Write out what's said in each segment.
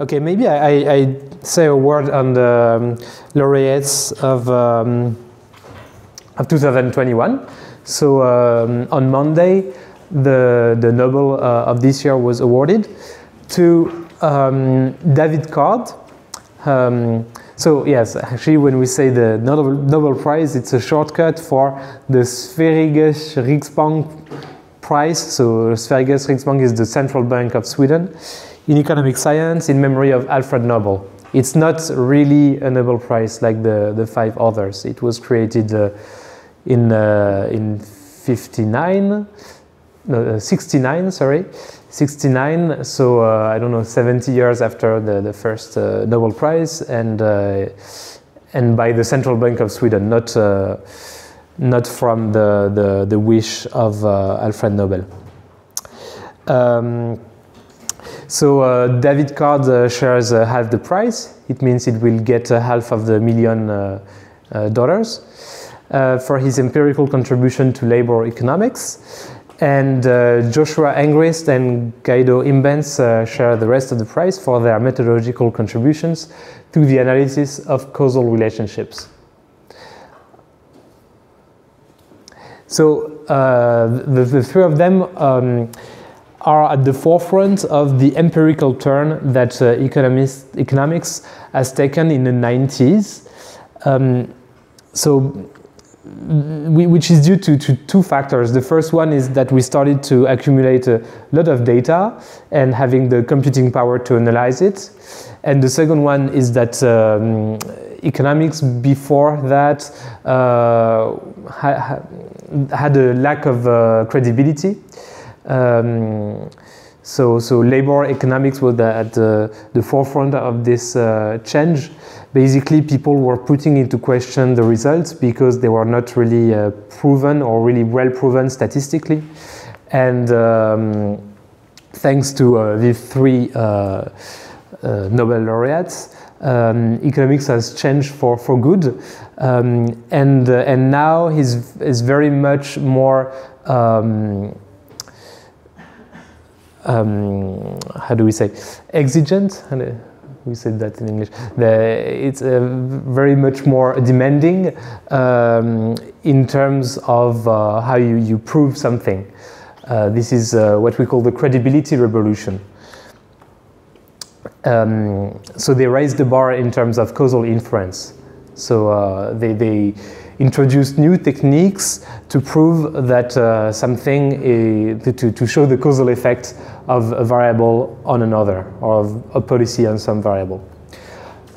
Okay, maybe I, I, I, say a word on the um, laureates of, um, of 2021. So um, on Monday, the, the Nobel uh, of this year was awarded to um, David Card. Um, so yes, actually when we say the Nobel, Nobel Prize, it's a shortcut for the Sveriges Riksbank Prize. So Sveriges Riksbank is the central bank of Sweden in economic science in memory of Alfred Nobel. It's not really a Nobel Prize like the, the five others. It was created uh, in, uh, in 59, no, uh, 69, sorry, 69, so uh, I don't know, 70 years after the, the first uh, Nobel Prize, and, uh, and by the Central Bank of Sweden, not, not from the, the, the wish of Alfred Nobel. Um, so uh, David Card uh, shares uh, half the price. It means it will get half of the million dollars for his empirical contribution to labor economics. And Joshua Angrist and Guido Imbens share the rest of the prize for their methodological contributions to the analysis of causal relationships. So uh, the, the, three of them um, are at the forefront of the empirical turn that uh, economics has taken in the 90s. Um, so, which is due to, to, two factors. The first one is that we started to accumulate a lot of data and having the computing power to analyze it. And the second one is that um, economics before that uh, ha had a lack of uh, credibility. Um, so, so labor economics was at the, the forefront of this uh, change. Basically, people were putting into question the results because they were not really uh, proven or really well proven statistically. And um, thanks to uh, these three uh, uh, Nobel laureates, um, economics has changed for, for good. Um, and, uh, and now he's, is very much more um, how do we say, exigent? We said that in English. It's uh, very much more demanding um, in terms of uh, how you, you prove something. Uh, this is uh, what we call the credibility revolution. Um, so they raise the bar in terms of causal inference. So uh, they, they introduced new techniques to prove that uh, something, is, to, to show the causal effect of a variable on another, or of a policy on some variable.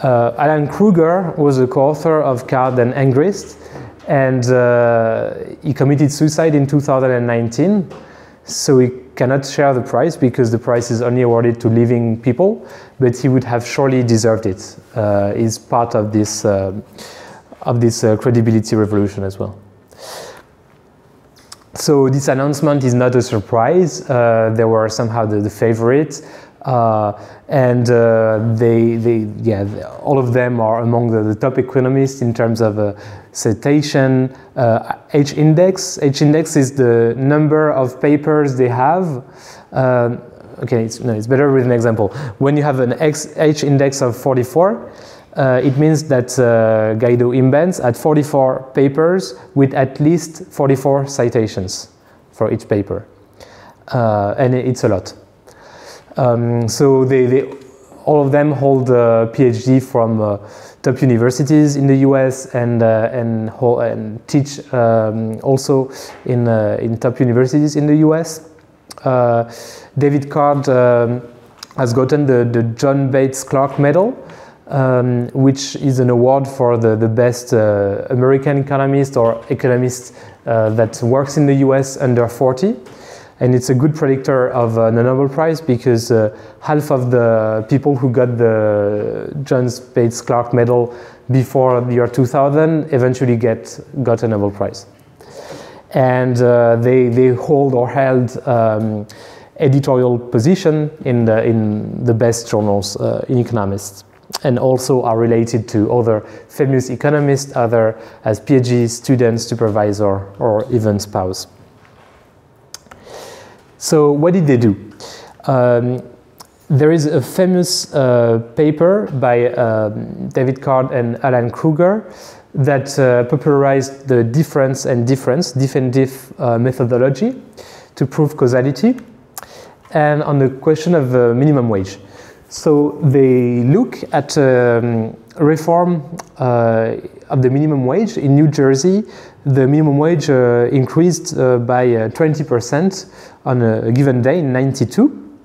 Uh, Alan Krueger was a co-author of Card and Angrist, and uh, he committed suicide in 2019. So he cannot share the prize because the prize is only awarded to living people, but he would have surely deserved it. Uh, he's part of this uh, of this uh, credibility revolution as well. So this announcement is not a surprise. Uh, they were somehow the, the favorites. Uh, and uh, they, they, yeah, all of them are among the, the top economists in terms of uh, citation, uh, H index. H index is the number of papers they have. Um, okay, it's, no, it's better with an example. When you have an X, H index of 44, uh, it means that uh, Guido Imbens had 44 papers with at least 44 citations for each paper. Uh, and it's a lot. Um, so they, they, all of them hold a PhD from uh, top universities in the US and, uh, and, and, teach um, also in, uh, in top universities in the US. David Card um, has gotten the, the John Bates Clark Medal um, which is an award for the, the best uh, American economist or economist uh, that works in the US under 40. And it's a good predictor of uh, the Nobel Prize because uh, half of the people who got the John Bates Clark Medal before the year 2000 eventually get got a Nobel Prize. And uh, they, they hold or held um, editorial position in the, in the best journals uh, in economics and also are related to other famous economists, other as PhD students, supervisor, or even spouse. So what did they do? Um, there is a famous uh, paper by um, David Card and Alan Krueger that uh, popularized the difference and difference, diff and diff uh, methodology to prove causality, and on the question of uh, minimum wage. So they look at um, reform uh, of the minimum wage in New Jersey. The minimum wage uh, increased uh, by 20% on a given day in 92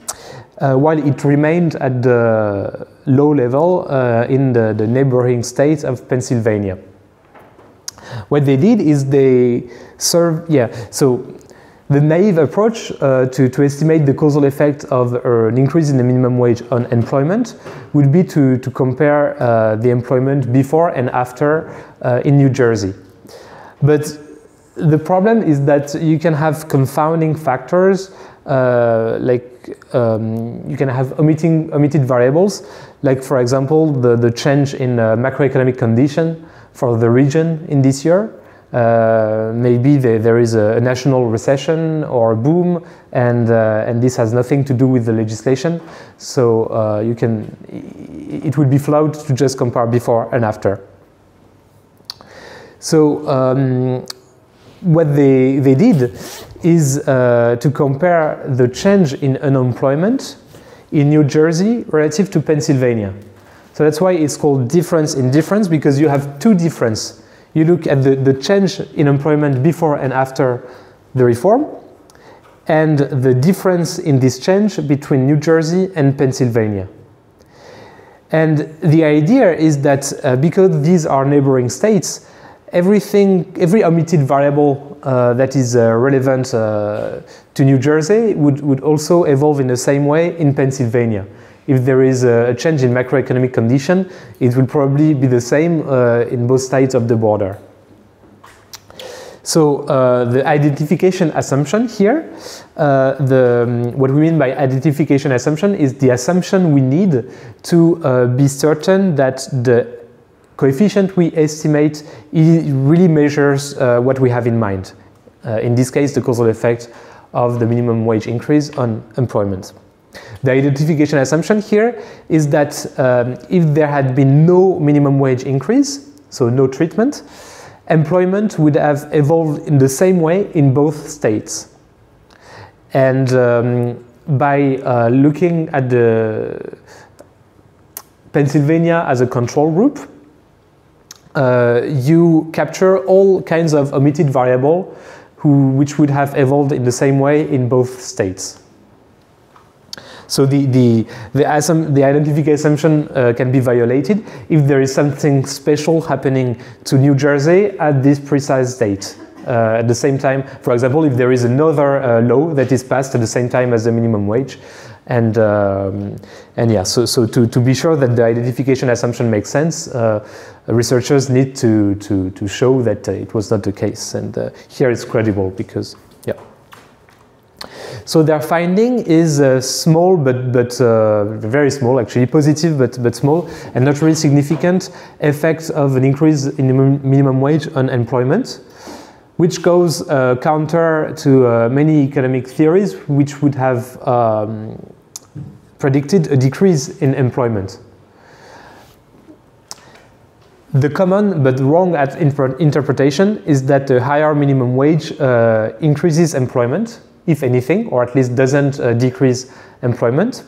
uh, while it remained at the low level uh, in the, the, neighboring states of Pennsylvania. What they did is they served, yeah, so the naive approach uh, to, to estimate the causal effect of uh, an increase in the minimum wage on employment would be to, to compare uh, the employment before and after uh, in New Jersey. But the problem is that you can have confounding factors uh, like um, you can have omitting, omitted variables, like for example, the, the change in uh, macroeconomic condition for the region in this year. Uh, maybe the, there is a, a, national recession or a boom, and uh, and this has nothing to do with the legislation. So uh, you can, it would be flawed to just compare before and after. So um, what they, they did is uh, to compare the change in unemployment in New Jersey relative to Pennsylvania. So that's why it's called difference in difference because you have two difference. You look at the, the change in employment before and after the reform and the difference in this change between New Jersey and Pennsylvania. And the idea is that uh, because these are neighboring states, everything, every omitted variable uh, that is uh, relevant uh, to New Jersey would, would also evolve in the same way in Pennsylvania. If there is a change in macroeconomic condition, it will probably be the same uh, in both sides of the border. So uh, the identification assumption here, uh, the, um, what we mean by identification assumption is the assumption we need to be certain that the coefficient we estimate really measures uh, what we have in mind. Uh, in this case, the causal effect of the minimum wage increase on employment. The identification assumption here is that um, if there had been no minimum wage increase, so no treatment, employment would have evolved in the same way in both states. And um, by uh, looking at the Pennsylvania as a control group, uh, you capture all kinds of omitted variable who, which would have evolved in the same way in both states. So the, the, the, assum the identification assumption uh, can be violated if there is something special happening to New Jersey at this precise date. Uh, at the same time, for example, if there is another uh, law that is passed at the same time as the minimum wage, and um, and yeah, so so to, to be sure that the identification assumption makes sense, uh, researchers need to to to show that uh, it was not the case, and uh, here it's credible because. So their finding is uh, small, but but uh, very small, actually positive, but but small, and not really significant effect of an increase in the minimum wage on employment which goes uh, counter to uh, many economic theories which would have um, predicted a decrease in employment. The common but wrong interpretation is that the higher minimum wage uh, increases employment, if anything, or at least doesn't uh, decrease employment.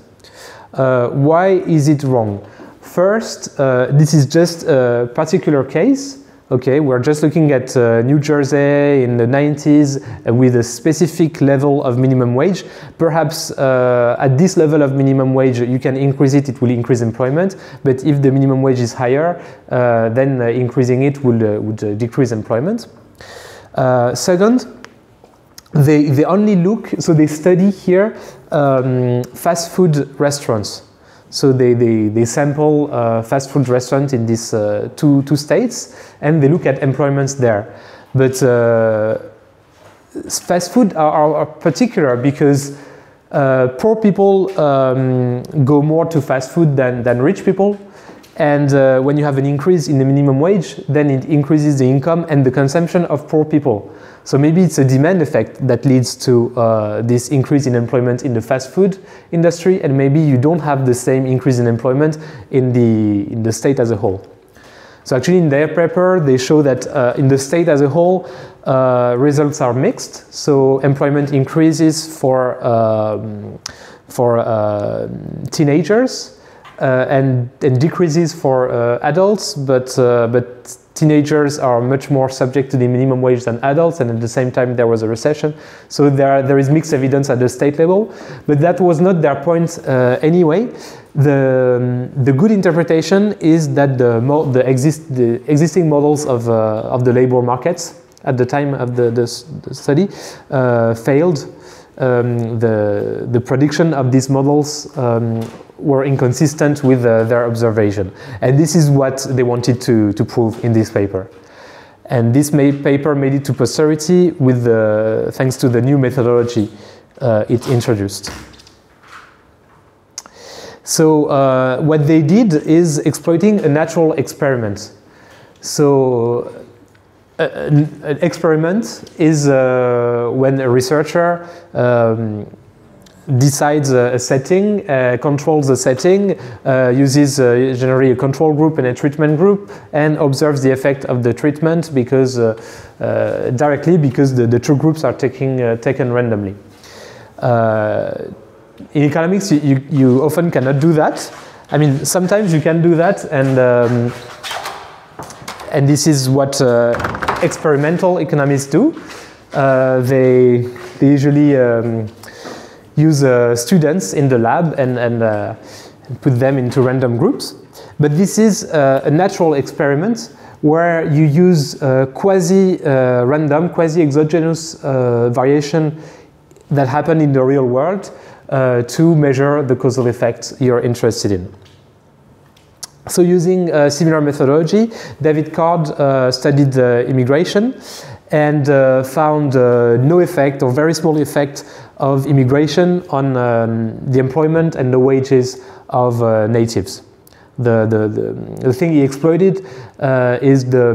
Uh, why is it wrong? First, uh, this is just a particular case Okay, we're just looking at uh, New Jersey in the 90s uh, with a specific level of minimum wage. Perhaps at this level of minimum wage, you can increase it, it will increase employment. But if the minimum wage is higher, then increasing it uh, would decrease employment. second, they, they only look, so they study here um, fast food restaurants. So they, they, they sample uh, fast food restaurants in these uh, two, two states and they look at employments there. But uh, fast food are, are, particular because uh, poor people um, go more to fast food than, than rich people. And uh, when you have an increase in the minimum wage, then it increases the income and the consumption of poor people. So maybe it's a demand effect that leads to uh, this increase in employment in the fast food industry, and maybe you don't have the same increase in employment in the, in the state as a whole. So actually in their paper, they show that uh, in the state as a whole, uh, results are mixed. So employment increases for, um, for uh, teenagers and, and decreases for uh, adults, but, uh, but teenagers are much more subject to the minimum wage than adults, and at the same time there was a recession. So there, there is mixed evidence at the state level, but that was not their point anyway. The, the good interpretation is that the, the, exist, the existing models of, uh, of the labor markets at the time of the, the, the study uh, failed. Um, the, the prediction of these models um, were inconsistent with uh, their observation. And this is what they wanted to, to prove in this paper. And this paper made it to posterity with the, thanks to the new methodology uh, it introduced. So uh, what they did is exploiting a natural experiment. So uh, an, experiment is uh, when a researcher um, decides a, setting, uh, controls the setting, uh, uses uh, generally a control group and a treatment group, and observes the effect of the treatment because directly because the, the two groups are taking, taken randomly in economics, you, you, you, often cannot do that. I mean, sometimes you can do that, and um, and this is what uh, experimental economists do. Uh, they they usually um, use uh, students in the lab and and uh, put them into random groups. But this is uh, a natural experiment where you use quasi-random, quasi-exogenous variation that happen in the real world uh, to measure the causal effects you're interested in. So using a similar methodology, David Card uh, studied immigration and found no effect or very small effect of immigration on um, the employment and the wages of uh, natives. The, the, the, the, thing he exploited uh, is the,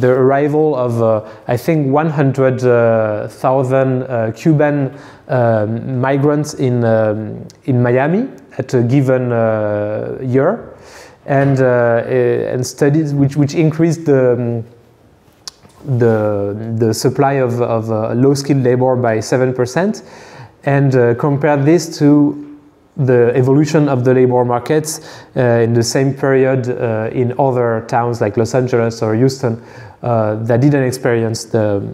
the arrival of, uh, I think, 100,000 uh, Cuban um, migrants in, um, in Miami at a given uh, year, and, uh, and studies which, which increased the, um, the, the supply of, of low skilled labor by 7%, and compare this to the evolution of the labor markets uh, in the same period uh, in other towns like Los Angeles or Houston uh, that didn't experience the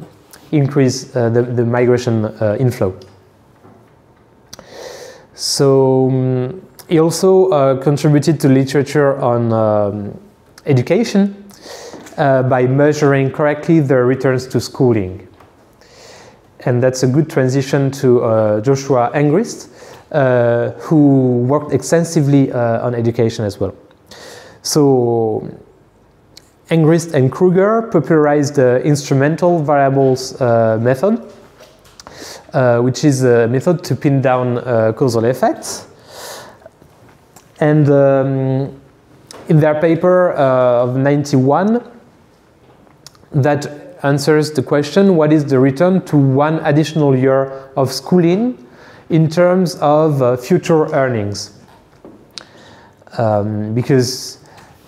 increase, uh, the, the migration uh, inflow. So um, he also uh, contributed to literature on um, education by measuring correctly the returns to schooling. And that's a good transition to Joshua Angrist, uh, who worked extensively uh, on education as well. So Angrist and Krueger popularized the instrumental variables uh, method, which is a method to pin down causal effects. And um, in their paper uh, of 91 that answers the question what is the return to one additional year of schooling in terms of uh, future earnings. Um, because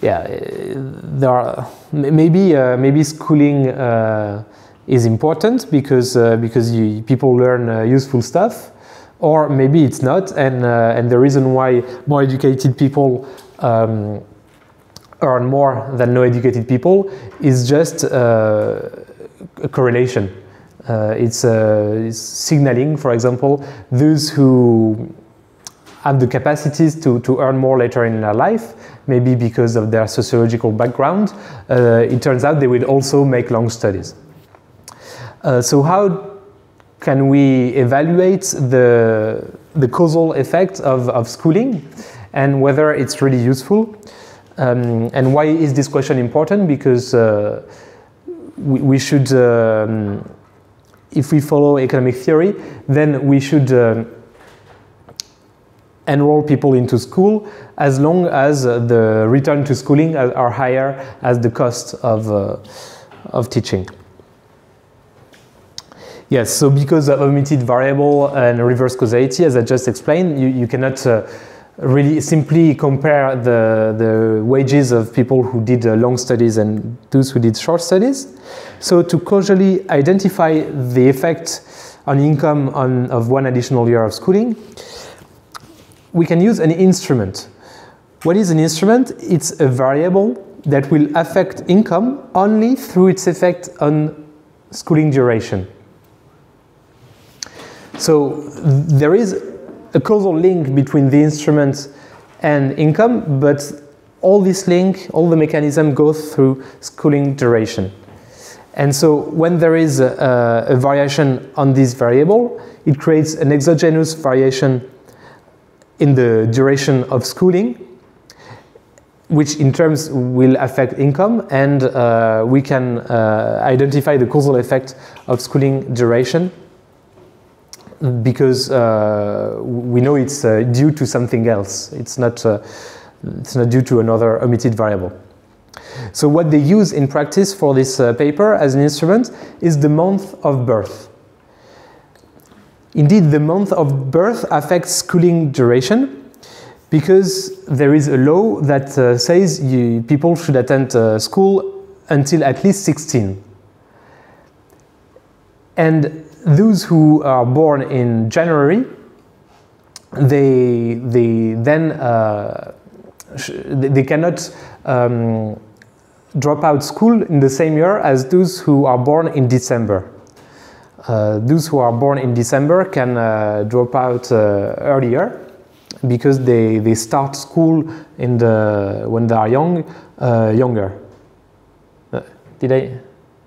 yeah, there are maybe uh, maybe schooling uh, is important because uh, because you, people learn uh, useful stuff, or maybe it's not, and uh, and the reason why more educated people um, earn more than no educated people is just a correlation. Uh, it's, uh, it's, signaling, for example, those who have the capacities to, to earn more later in their life, maybe because of their sociological background, uh, it turns out they will also make long studies. Uh, so how can we evaluate the, the causal effect of, of schooling and whether it's really useful? Um, and why is this question important? Because uh, we, we, should um, if we follow economic theory, then we should uh, enroll people into school as long as uh, the return to schooling are higher as the cost of, uh, of teaching. Yes, so because of omitted variable and reverse causality, as I just explained, you, you cannot uh, really simply compare the, the wages of people who did uh, long studies and those who did short studies. So to causally identify the effect on income on, of one additional year of schooling, we can use an instrument. What is an instrument? It's a variable that will affect income only through its effect on schooling duration. So there is a causal link between the instrument and income, but all this link, all the mechanism goes through schooling duration. And so when there is a, a, variation on this variable, it creates an exogenous variation in the duration of schooling, which in terms will affect income, and uh, we can uh, identify the causal effect of schooling duration because uh, we know it's uh, due to something else. It's not, uh, it's not due to another omitted variable. So what they use in practice for this uh, paper as an instrument is the month of birth. Indeed, the month of birth affects schooling duration because there is a law that uh, says you, people should attend uh, school until at least 16. And those who are born in January, they, they then uh, they cannot um, drop out school in the same year as those who are born in December. Uh, those who are born in December can uh, drop out uh, earlier because they, they start school in the, when they are young, uh, younger. Uh, did I?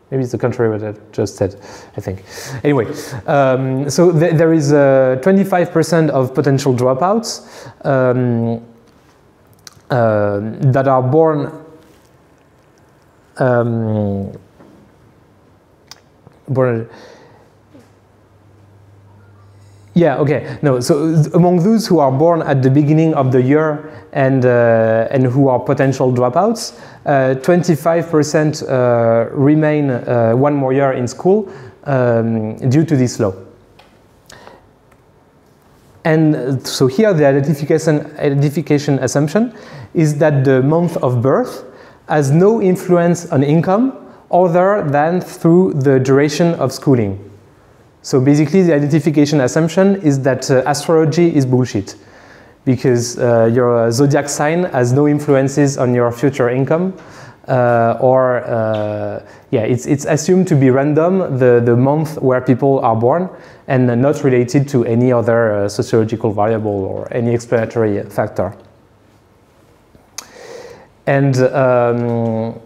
Maybe it's the contrary what I just said, I think. Anyway, um, so th there is 25% of potential dropouts um, uh, that are born um, born yeah, okay. No, so among those who are born at the beginning of the year and, uh, and who are potential dropouts, 25% uh, uh, remain uh, one more year in school um, due to this law. And so here the identification, identification assumption is that the month of birth has no influence on income other than through the duration of schooling. So basically the identification assumption is that uh, astrology is bullshit because uh, your zodiac sign has no influences on your future income uh, or uh, yeah, it's, it's assumed to be random the, the month where people are born and not related to any other uh, sociological variable or any explanatory factor. And um,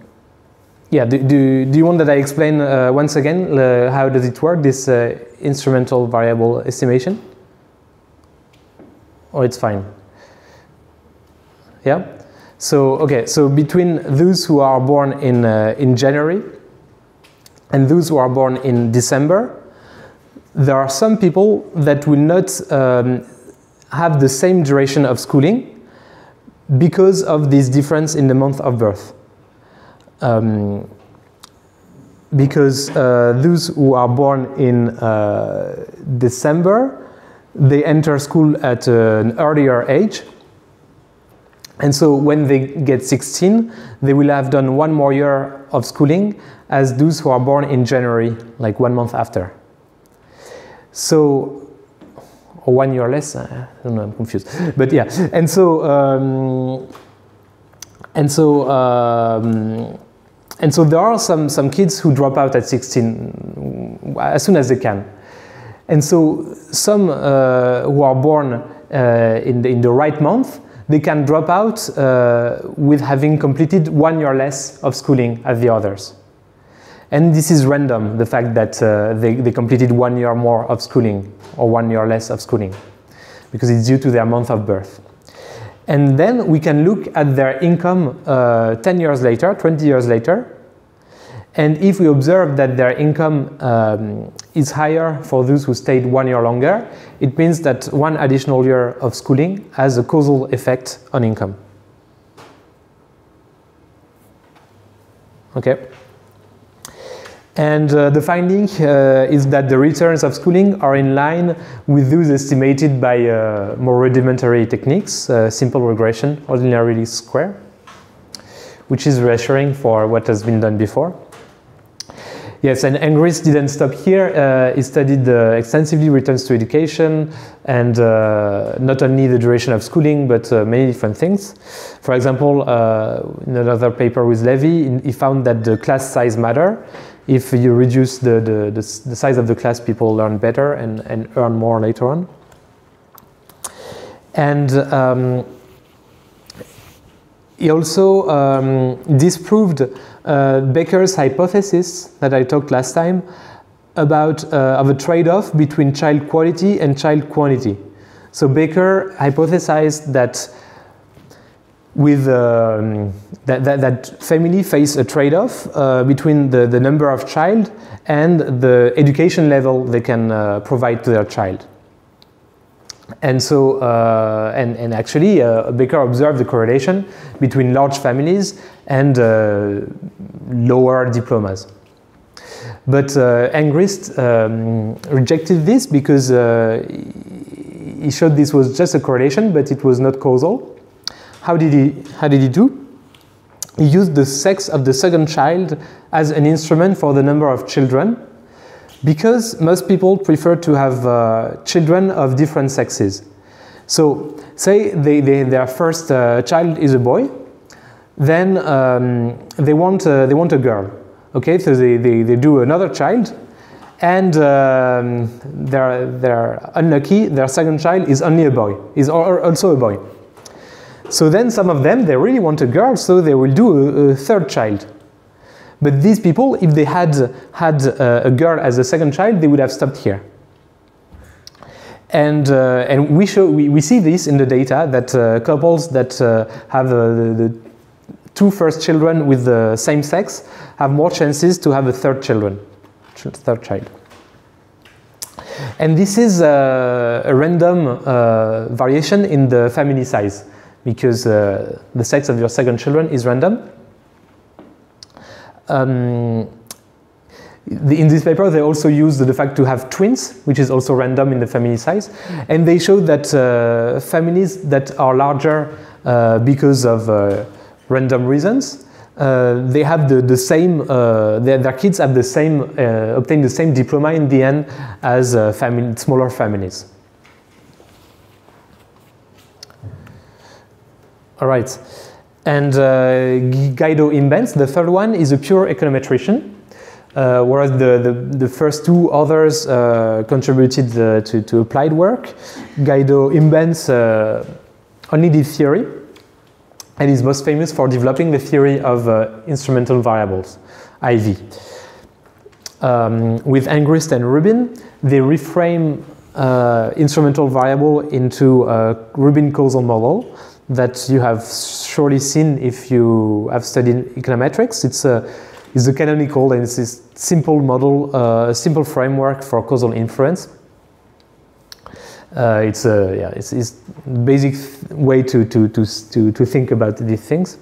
yeah, do, do, do, you want that I explain uh, once again uh, how does it work, this uh, instrumental variable estimation? Or it's fine? Yeah? So, okay, so between those who are born in, uh, in January and those who are born in December, there are some people that will not um, have the same duration of schooling because of this difference in the month of birth. Um, because uh, those who are born in uh, December, they enter school at an earlier age. And so when they get 16, they will have done one more year of schooling as those who are born in January, like one month after. So, or one year less, I don't know, I'm confused. But yeah, and so, um, and so, um, and so there are some, some kids who drop out at 16 as soon as they can. And so some uh, who are born uh, in, the, in the right month, they can drop out uh, with having completed one year less of schooling as the others. And this is random, the fact that uh, they, they completed one year more of schooling or one year less of schooling, because it's due to their month of birth. And then we can look at their income uh, 10 years later, 20 years later, And if we observe that their income um, is higher for those who stayed one year longer, it means that one additional year of schooling has a causal effect on income. Okay. And uh, the finding uh, is that the returns of schooling are in line with those estimated by uh, more rudimentary techniques, uh, simple regression, ordinary least square, which is reassuring for what has been done before. Yes, and Angrist didn't stop here. Uh, he studied uh, extensively returns to education and not only the duration of schooling, but many different things. For example, in another paper with Lavy, he found that the class size matter. If you reduce the, the, the, the size of the class, people learn better and, and earn more later on. And um, he also um, disproved uh, Becker's hypothesis that I talked last time about uh, of a trade-off between child quality and child quantity. So Baker hypothesized that with um, that, that, that, family face a trade-off uh, between the, the number of child and the education level they can uh, provide to their child. And so, uh, and, and actually, uh, Becker observed the correlation between large families and uh, lower diplomas. But uh, Angrist um, rejected this because he showed this was just a correlation, but it was not causal. How did he, how did he do? He used the sex of the second child as an instrument for the number of children because most people prefer to have uh, children of different sexes. So, say they, they, their first uh, child is a boy, then um, they, want, uh, they want a girl. Okay, so they, they, they do another child, and um, they're, they're unlucky, their second child is only a boy, is also a boy. So then some of them, they really want a girl, so they will do a, a third child. But these people, if they had had uh, a girl as a second child, they would have stopped here. And, uh, and we, show, we, we see this in the data that uh, couples that uh, have the, the, two first children with the same sex have more chances to have a third children, third child. And this is a, random uh, variation in the family size because uh, the sex of your second children is random. Um, in this paper, they also use the fact to have twins, which is also random in the family size. And they show that uh, families that are larger uh, because of uh, random reasons, uh, they have the, the same, uh, their, their, kids have the same, obtain the same diploma in the end as family, smaller families. All right. And uh, Guido Imbens, the third one, is a pure econometrician, uh, whereas the, the, the, first two others uh, contributed uh, to, to applied work. Guido Imbens uh, only did theory, and is most famous for developing the theory of uh, instrumental variables, IV. Um, with Angrist and Rubin, they reframe instrumental variable into a Rubin causal model that you have surely seen if you have studied econometrics. It's a, it's a canonical and it's a simple model, uh, simple framework for causal inference. Uh, it's a yeah, it's, it's basic way to, to, to, to, to think about these things.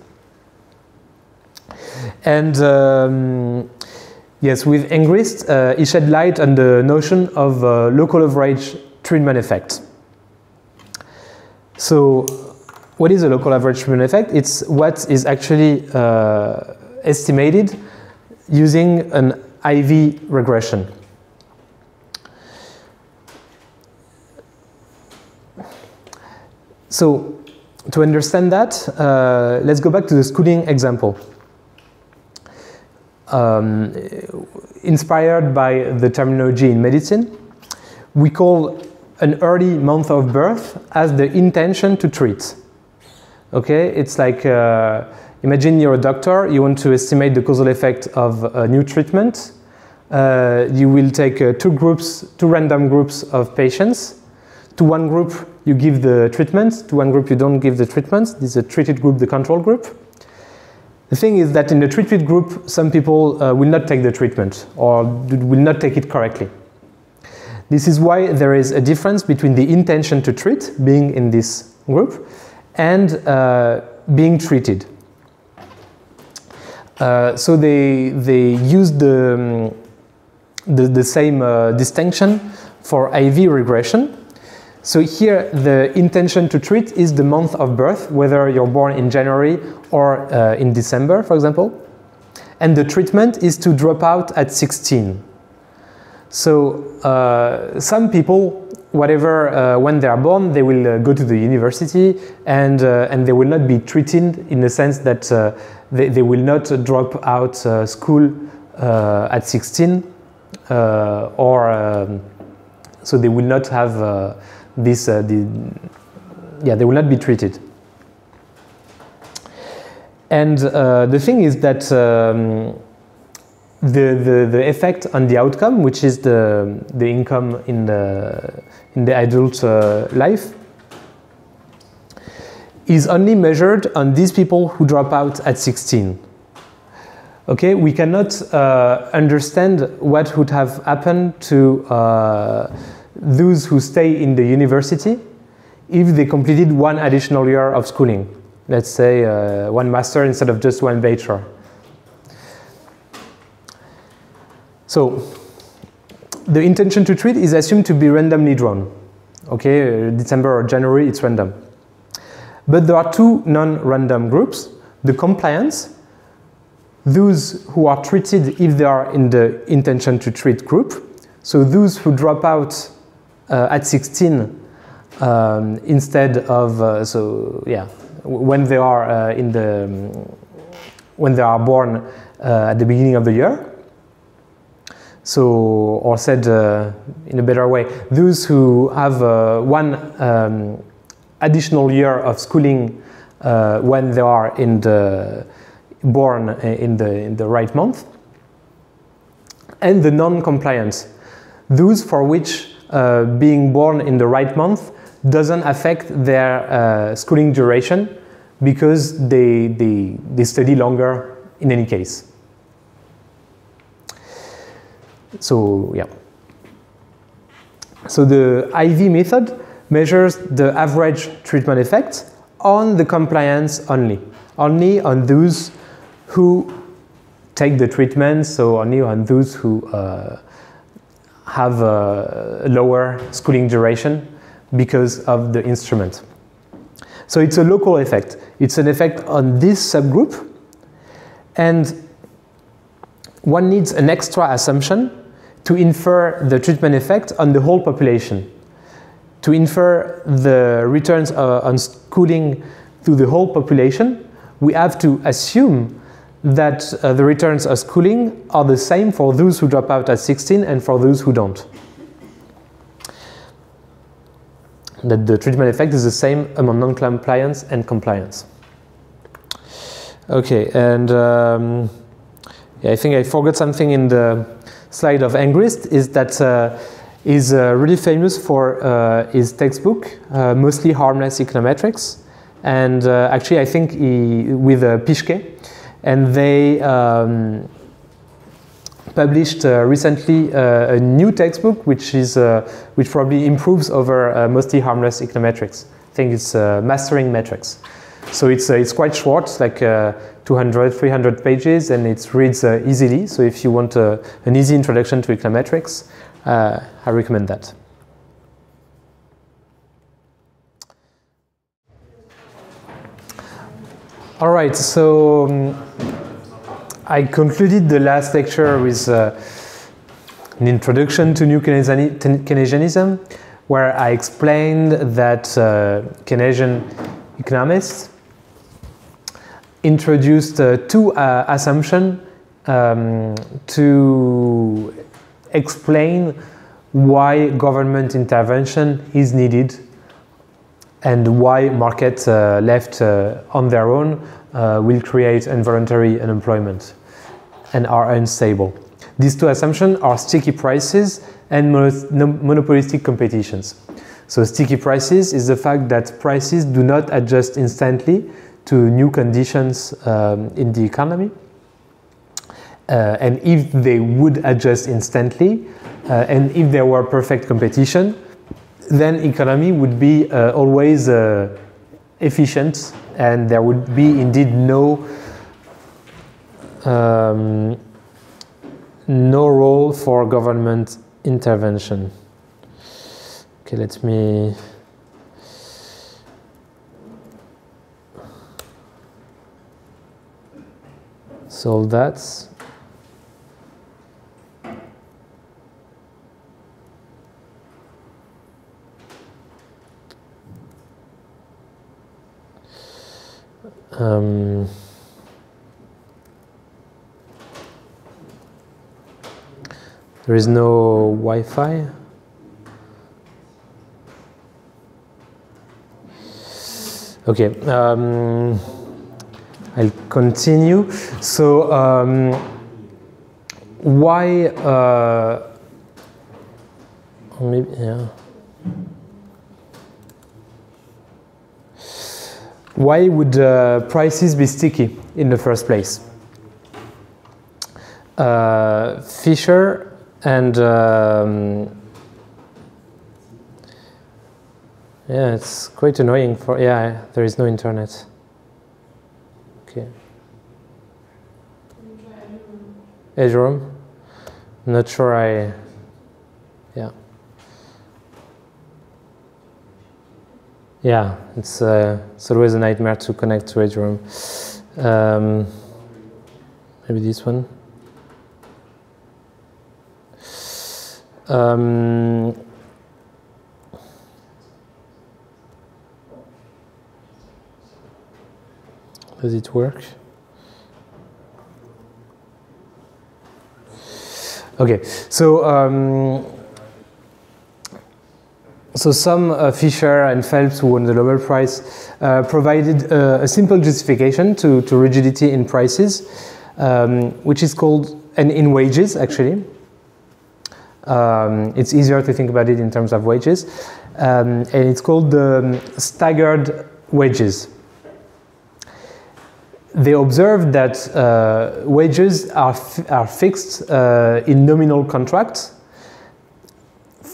And um, yes, with Angrist, uh, he shed light on the notion of uh, local average treatment effect. So what is a local average treatment effect? It's what is actually uh, estimated using an IV regression. So to understand that, uh, let's go back to the schooling example. Um, inspired by the terminology in medicine, we call an early month of birth as the intention to treat. Okay, it's like uh, imagine you're a doctor, you want to estimate the causal effect of a new treatment. Uh, you will take uh, two groups, two random groups of patients. To one group, you give the treatment. To one group, you don't give the treatment. This is a treated group, the control group. The thing is that in the treated group, some people uh, will not take the treatment or will not take it correctly. This is why there is a difference between the intention to treat, being in this group, and uh, being treated. Uh, so they, they use the, um, the, the, same uh, distinction for IV regression. So here the intention to treat is the month of birth, whether you're born in January or uh, in December, for example. And the treatment is to drop out at 16. So uh, some people, whatever, uh, when they are born, they will uh, go to the university and, uh, and they will not be treated in the sense that uh, they, they will not drop out uh, school at 16 or um, so they will not have this, the, yeah, they will not be treated. And the thing is that um, the, the, the effect on the outcome, which is the, the income in the, in the adult uh, life, is only measured on these people who drop out at 16. Okay, we cannot uh, understand what would have happened to uh, those who stay in the university if they completed one additional year of schooling. Let's say uh, one master instead of just one bachelor. So the intention to treat is assumed to be randomly drawn. Okay, uh, December or January, it's random. But there are two non-random groups, the compliance, those who are treated if they are in the intention to treat group. So those who drop out uh, at 16 um, instead of, uh, so yeah, when they are uh, in the, um, when they are born uh, at the beginning of the year. So, or said uh, in a better way, those who have uh, one um, additional year of schooling uh, when they are in the born in the in the right month, and the non-compliance, those for which being born in the right month doesn't affect their uh, schooling duration because they, they, they study longer in any case. So yeah. So the IV method measures the average treatment effect on the compliance only, only on those who take the treatment, so only on those who uh, have a lower schooling duration because of the instrument. So it's a local effect. It's an effect on this subgroup and one needs an extra assumption to infer the treatment effect on the whole population. To infer the returns uh, on schooling to the whole population, we have to assume that uh, the returns of schooling are the same for those who drop out at 16 and for those who don't. That the treatment effect is the same among non-compliance and compliance. Okay, and um, I think I forgot something in the slide of Angrist is that uh, is uh, really famous for uh, his textbook, uh, mostly harmless econometrics, and uh, actually I think he, with uh, and they um, published recently a new textbook which is which probably improves over mostly harmless econometrics. I think it's mastering metrics. So it's, uh, it's quite short, like uh, 200, 300 pages, and it reads uh, easily. So if you want uh, an easy introduction to econometrics, uh, I recommend that. All right, so um, I concluded the last lecture with uh, an introduction to new Keynesianism, where I explained that Keynesian economists introduced uh, two uh, assumptions um, to explain why government intervention is needed and why markets uh, left uh, on their own uh, will create involuntary unemployment and are unstable. These two assumptions are sticky prices and monopolistic competitions. So sticky prices is the fact that prices do not adjust instantly to new conditions um, in the economy. Uh, and if they would adjust instantly, uh, and if there were perfect competition, then economy would be uh, always uh, efficient, and there would be indeed no um, no role for government intervention. Okay, let me. Solve that's Um, there is no Wi-Fi. Okay, um, I'll continue. So, um, why? Uh, maybe yeah. Why would uh, prices be sticky in the first place? Uh, Fischer and um, yeah, it's quite annoying for yeah. There is no internet. Okay. Eduroam. Not sure I. Yeah. Yeah, it's, uh, it's always a nightmare to connect to Eduroam. Um, maybe this one. Um, does it work? Okay, so um, so some uh, Fischer and Phelps, who won the Nobel Prize, uh, provided uh, a simple justification to, to rigidity in prices, um, which is called, and in wages actually. Um, it's easier to think about it in terms of wages, um, and it's called the staggered wages. They observed that uh, wages are, are fixed uh, in nominal contracts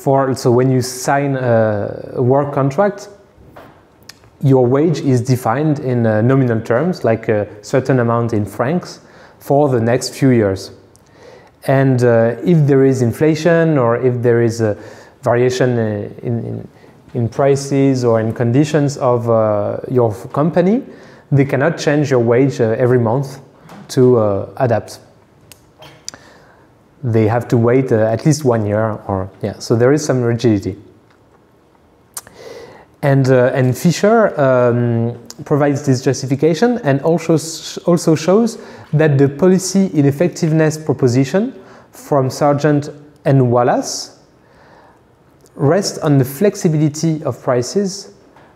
for so when you sign a work contract, your wage is defined in uh, nominal terms, like a certain amount in francs, for the next few years. And uh, if there is inflation or if there is a variation uh, in, in, in prices or in conditions of uh, your company, they cannot change your wage uh, every month to uh, adapt. They have to wait uh, at least one year or yeah so there is some rigidity. And and Fischer um, provides this justification and also also shows that the policy ineffectiveness proposition from Sargent and Wallace rests on the flexibility of prices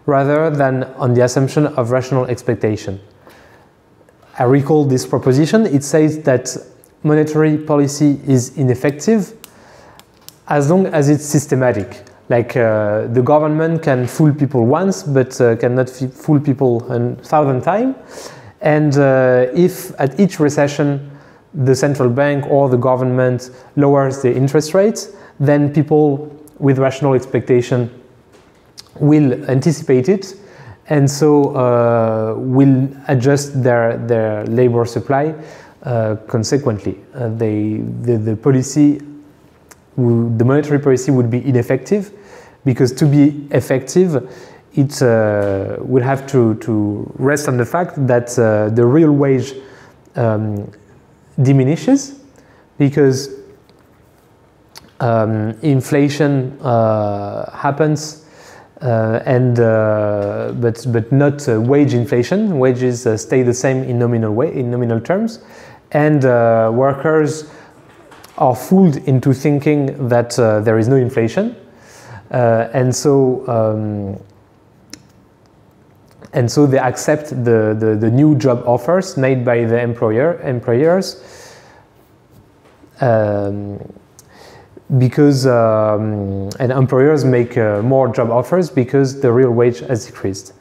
rather than on the assumption of rational expectation. I recall this proposition. It says that monetary policy is ineffective as long as it's systematic. Like uh, the government can fool people once, but uh, cannot fool people a thousand times. And uh, if at each recession the central bank or the government lowers the interest rates, then people with rational expectation will anticipate it. And so uh, will adjust their, their labor supply uh, consequently, uh, they, the, the policy, the monetary policy would be ineffective because to be effective, it uh, would have to, to rest on the fact that uh, the real wage um, diminishes because um, inflation uh, happens and uh, but but not uh, wage inflation. Wages stay the same in nominal way in nominal terms, and uh, workers are fooled into thinking that uh, there is no inflation, uh, and so um, and so they accept the, the, the, new job offers made by the employer employers. Um, because um, and employers make uh, more job offers because the real wage has decreased.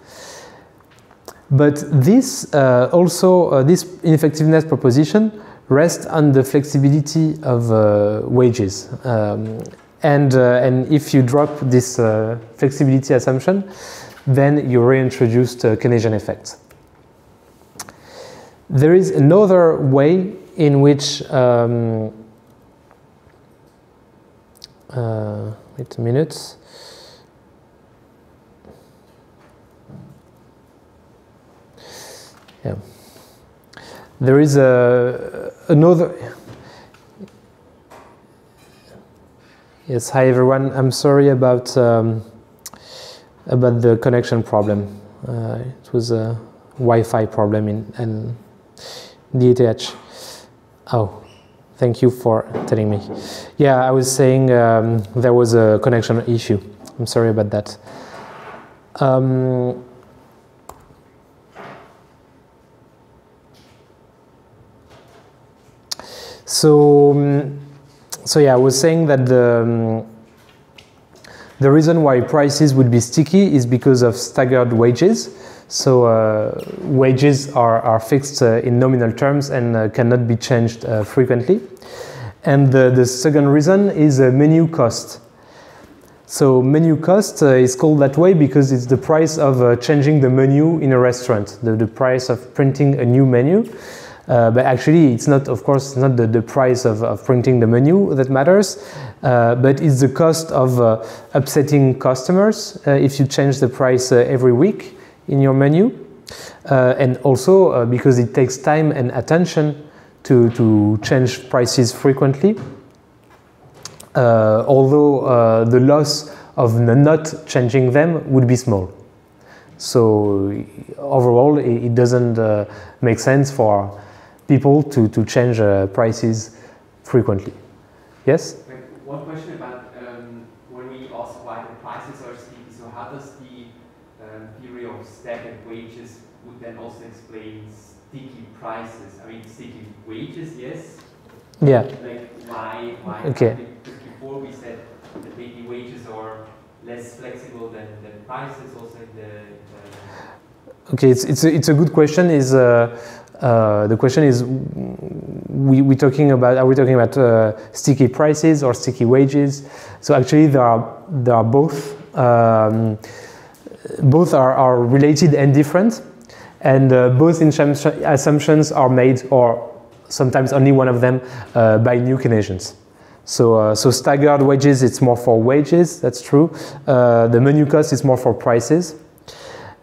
But this uh, also, uh, this ineffectiveness proposition rests on the flexibility of uh, wages. Um, and, uh, and if you drop this uh, flexibility assumption, then you reintroduce the Keynesian effect. There is another way in which, um, wait a minute, Yeah. There is a another. Yes, hi everyone. I'm sorry about um, about the connection problem. Uh, it was a Wi-Fi problem in and DTH. Oh, thank you for telling me. Yeah, I was saying um, there was a connection issue. I'm sorry about that. Um, So, um, so yeah, I was saying that the, um, the reason why prices would be sticky is because of staggered wages. So uh, wages are, are fixed uh, in nominal terms and uh, cannot be changed frequently. And the, the second reason is menu cost. So menu cost uh, is called that way because it's the price of uh, changing the menu in a restaurant, the, the price of printing a new menu. Uh, but actually, it's not, of course, not the, the price of, of printing the menu that matters, but it's the cost of upsetting customers if you change the price every week in your menu. Uh, and also because it takes time and attention to, to change prices frequently. although the loss of not changing them would be small. So overall, it, it doesn't make sense for people to, to change uh, prices frequently. Yes? one question about um, when we also why the prices are sticky. So how does the um, theory of staggered wages would then also explain sticky prices? I mean, sticky wages, yes. Yeah. Like why? Why? Okay. Because before we said that maybe wages are less flexible than, than prices also in the. the okay, it's, it's, a, it's a good question. Is uh, uh, the question is, we, we talking about, are we talking about uh, sticky prices or sticky wages? So actually there are, there are both. Um, both are, are related and different. And uh, both assumptions are made, or sometimes only one of them, uh, by new Keynesians. So, uh, so staggered wages, it's more for wages, that's true. the menu cost is more for prices.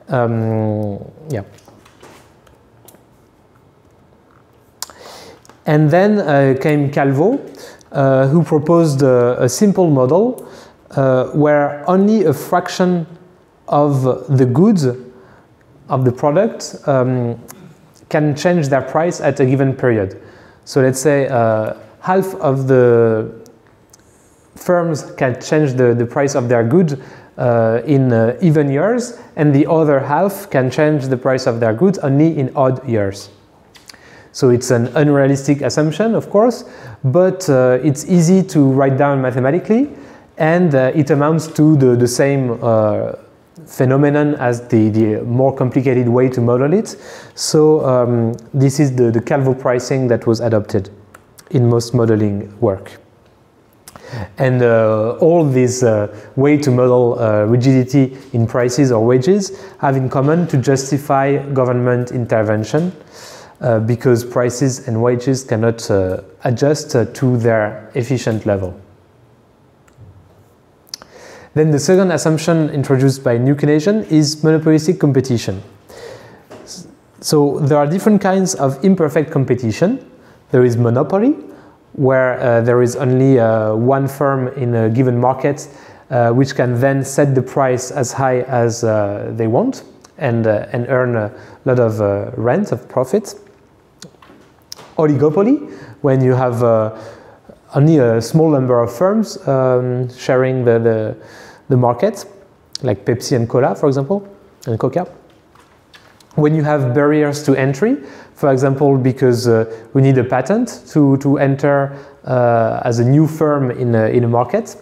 Um, yeah. And then uh, came Calvo, uh, who proposed a, simple model uh, where only a fraction of the goods of the product um, can change their price at a given period. So let's say uh, half of the firms can change the, the price of their goods uh, in uh, even years, and the other half can change the price of their goods only in odd years. So it's an unrealistic assumption, of course, but uh, it's easy to write down mathematically, and uh, it amounts to the, the same uh, phenomenon as the, the more complicated way to model it. So um, this is the, the Calvo pricing that was adopted in most modeling work. And uh, all these uh, way to model uh, rigidity in prices or wages have in common to justify government intervention uh, because prices and wages cannot uh, adjust uh, to their efficient level. Then the second assumption introduced by New Keynesian is monopolistic competition. So there are different kinds of imperfect competition. There is monopoly, where uh, there is only uh, one firm in a given market uh, which can then set the price as high as they want and, and earn a lot of rent, of profit oligopoly, when you have uh, only a small number of firms um, sharing the, the, the, market, like Pepsi and Cola, for example, and Coca. When you have barriers to entry, for example, because uh, we need a patent to, to enter uh, as a new firm in a, in a market.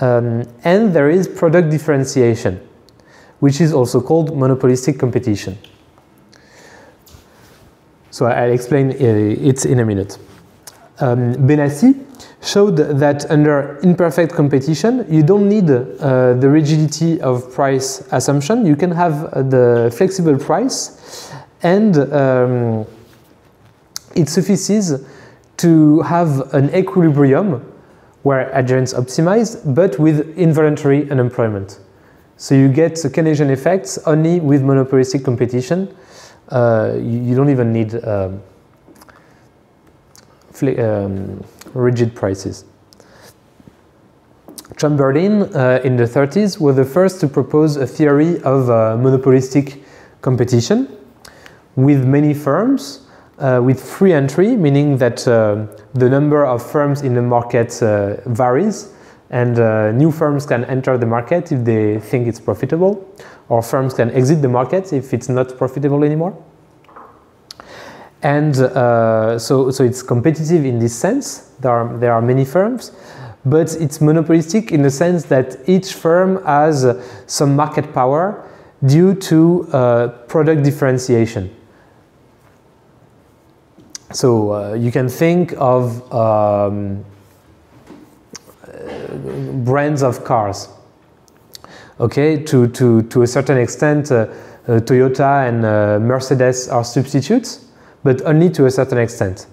Um, and there is product differentiation, which is also called monopolistic competition. So I'll explain it in a minute. Um, Benassy showed that under imperfect competition, you don't need uh, the rigidity of price assumption. You can have the flexible price, and um, it suffices to have an equilibrium where adherence optimized, but with involuntary unemployment. So you get the Keynesian effects only with monopolistic competition. Uh, you, you, don't even need um, um, rigid prices. Chamberlin uh, in the 30s was the first to propose a theory of uh, monopolistic competition with many firms uh, with free entry, meaning that uh, the number of firms in the market uh, varies and uh, new firms can enter the market if they think it's profitable, or firms can exit the market if it's not profitable anymore. And uh, so, so it's competitive in this sense. There are, there are many firms, but it's monopolistic in the sense that each firm has some market power due to uh, product differentiation. So uh, you can think of um, brands of cars. Okay, to, to, to a certain extent, uh, uh, Toyota and uh, Mercedes are substitutes, but only to a certain extent.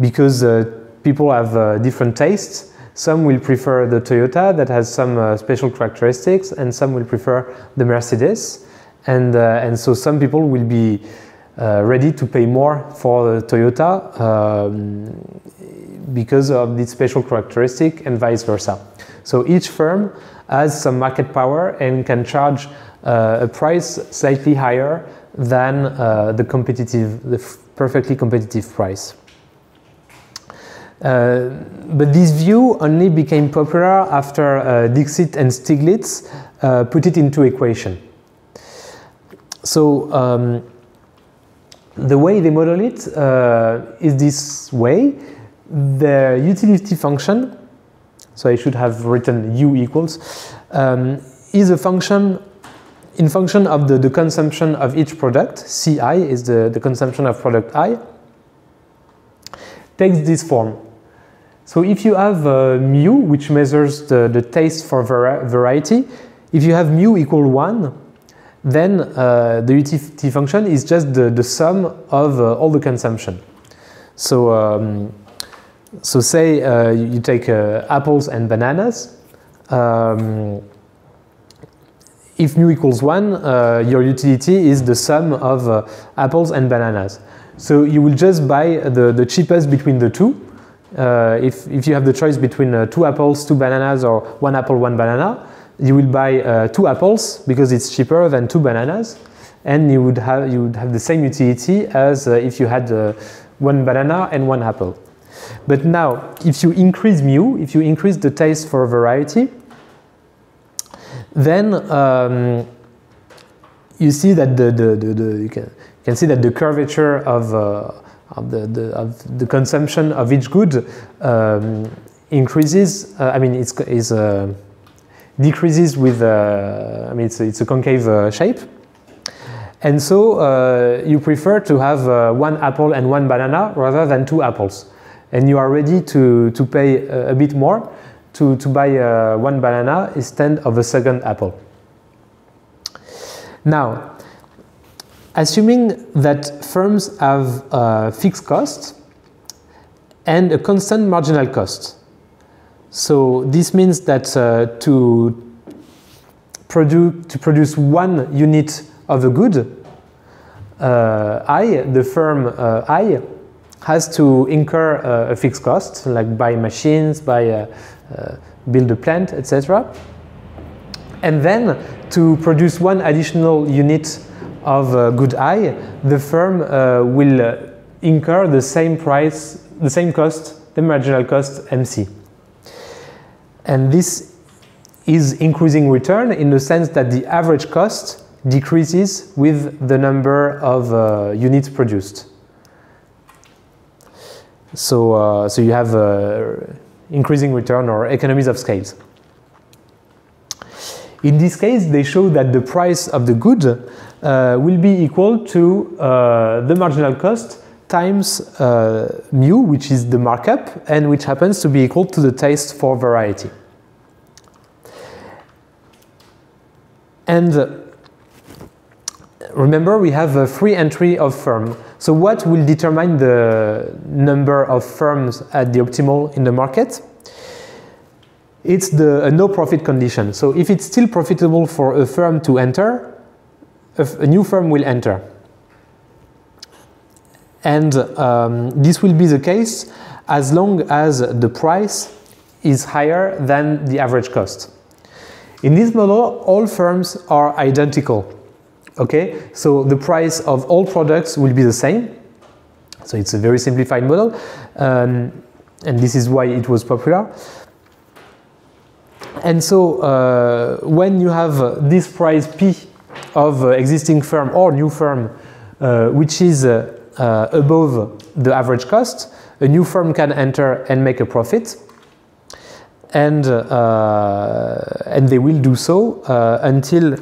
Because uh, people have uh, different tastes. Some will prefer the Toyota that has some special characteristics, and some will prefer the Mercedes. And, and so some people will be uh, ready to pay more for the Toyota um, because of this special characteristic and vice versa. So each firm has some market power and can charge uh, a price slightly higher than uh, the competitive, the perfectly competitive price. Uh, but this view only became popular after uh, Dixit and Stiglitz uh, put it into equation. So um, the way they model it uh, is this way. The utility function so I should have written u equals, um, is a function in function of the, the consumption of each product, Ci is the, the consumption of product i, takes this form. So if you have uh, mu, which measures the, the taste for vari variety, if you have mu equal 1, then uh, the utility function is just the, the sum of uh, all the consumption. So um, so say uh, you take uh, apples and bananas. Um, if mu equals 1, uh, your utility is the sum of uh, apples and bananas. So you will just buy the, the cheapest between the two. Uh, if, if you have the choice between uh, two apples, two bananas, or one apple, one banana, you will buy two apples because it's cheaper than two bananas. And you would have, you would have the same utility as if you had one banana and one apple. But now, if you increase mu, if you increase the taste for variety, then um, you see that the, the, the, the, you, can, can see that the curvature of, uh, of, the, the, of the consumption of each good um, increases. Uh, I mean, it's, uh, decreases with. Uh, I mean, it's, it's a concave uh, shape. And so uh, you prefer to have one apple and one banana rather than two apples and you are ready to, to pay a bit more to, to buy uh, one banana instead of a second apple. Now, assuming that firms have uh, fixed costs and a constant marginal cost. So this means that uh, to, produ to produce one unit of a good, uh, I, the firm uh, I, has to incur a fixed cost, like buy machines, buy build a plant, etc. And then to produce one additional unit of uh, good I, the firm uh, will uh, incur the same price, the same cost, the marginal cost MC. And this is increasing return in the sense that the average cost decreases with the number of uh, units produced. So, uh, so you have uh, increasing return or economies of scales. In this case, they show that the price of the good uh, will be equal to uh, the marginal cost times uh, mu, which is the markup, and which happens to be equal to the taste for variety. And uh, remember, we have a free entry of firm. So what will determine the number of firms at the optimal in the market? It's the a no profit condition. So if it's still profitable for a firm to enter, a, a new firm will enter. And um, this will be the case as long as the price is higher than the average cost. In this model, all firms are identical. Okay, so the price of all products will be the same. So it's a very simplified model, um, and this is why it was popular. And so uh, when you have this price P of uh, existing firm or new firm, uh, which is uh, uh, above the average cost, a new firm can enter and make a profit. And, and they will do so until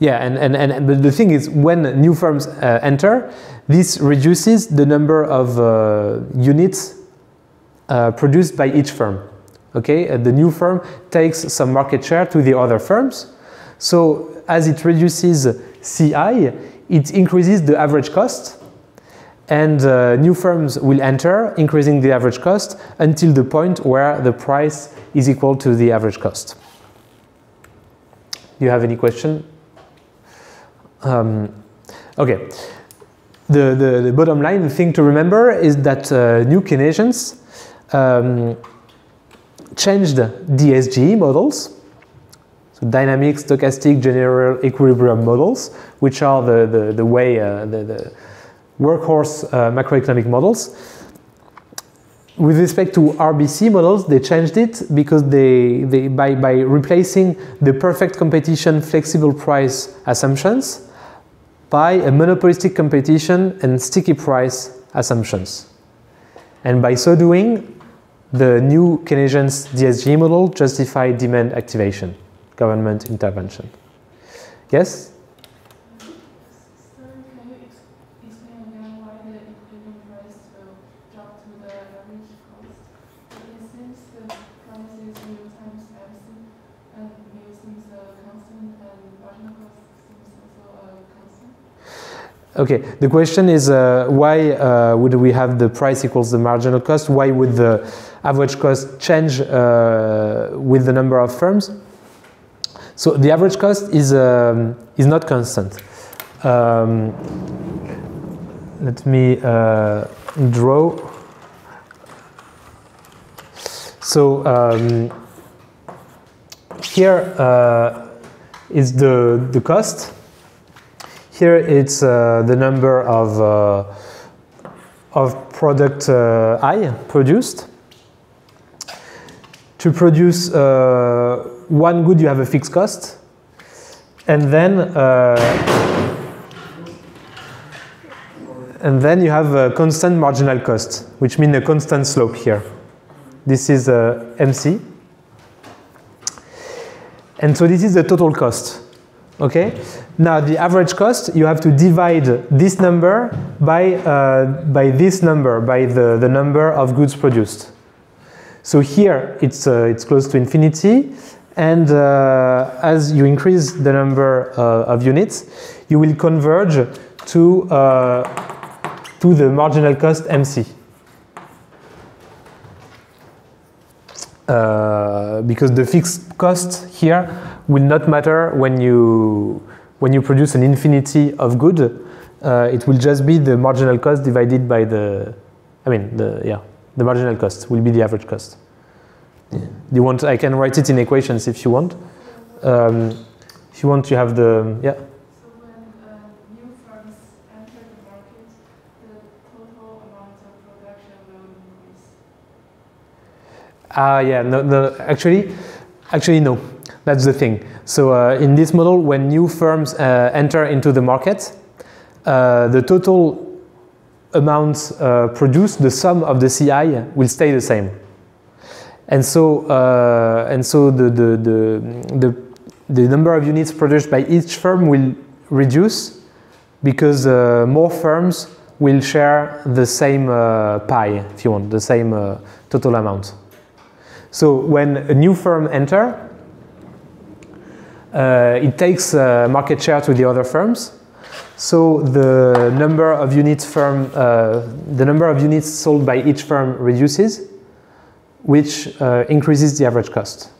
yeah, and, and, and but the thing is, when new firms uh, enter, this reduces the number of uh, units uh, produced by each firm. Okay, the new firm takes some market share to the other firms. So as it reduces CI, it increases the average cost, and uh, new firms will enter, increasing the average cost until the point where the price is equal to the average cost. Do you have any question? Um, okay. The, the, the, bottom line, the thing to remember is that uh, new Keynesians um, changed DSGE models, so dynamic, stochastic, general equilibrium models, which are the, the, the way, uh, the, the workhorse uh, macroeconomic models. With respect to RBC models, they changed it because they, they by, by replacing the perfect competition flexible price assumptions by a monopolistic competition and sticky price assumptions. And by so doing, the new Keynesian's DSG model justified demand activation, government intervention. Yes? Okay, the question is uh, why uh, would we have the price equals the marginal cost? Why would the average cost change uh, with the number of firms? So the average cost is, um, is not constant. Um, let me uh, draw. So um, here uh, is the, the cost here it's uh, the number of, uh, of product uh, I produced. To produce one good, you have a fixed cost. And then, and then you have a constant marginal cost, which means a constant slope here. This is MC. And so this is the total cost. Okay? Now the average cost, you have to divide this number by, uh, by this number, by the, the number of goods produced. So here it's, uh, it's close to infinity and uh, as you increase the number uh, of units, you will converge to, uh, to the marginal cost MC. Uh, because the fixed cost here will not matter when you when you produce an infinity of good, uh, it will just be the marginal cost divided by the, I mean, the, yeah, the marginal cost will be the average cost. Yeah. You want, I can write it in equations if you want. Um, if you want, you have the, yeah. Ah, uh, yeah, no, no, actually, actually, no. That's the thing. So uh, in this model, when new firms uh, enter into the market, uh, the total amount uh, produced, the sum of the CI will stay the same. and so uh, and so the, the the, the the number of units produced by each firm will reduce because uh, more firms will share the same pie, if you want, the same total amount. So when a new firm enter, uh, it takes uh, market share to the other firms. So the number of units firm, uh, the number of units sold by each firm reduces, which increases the average cost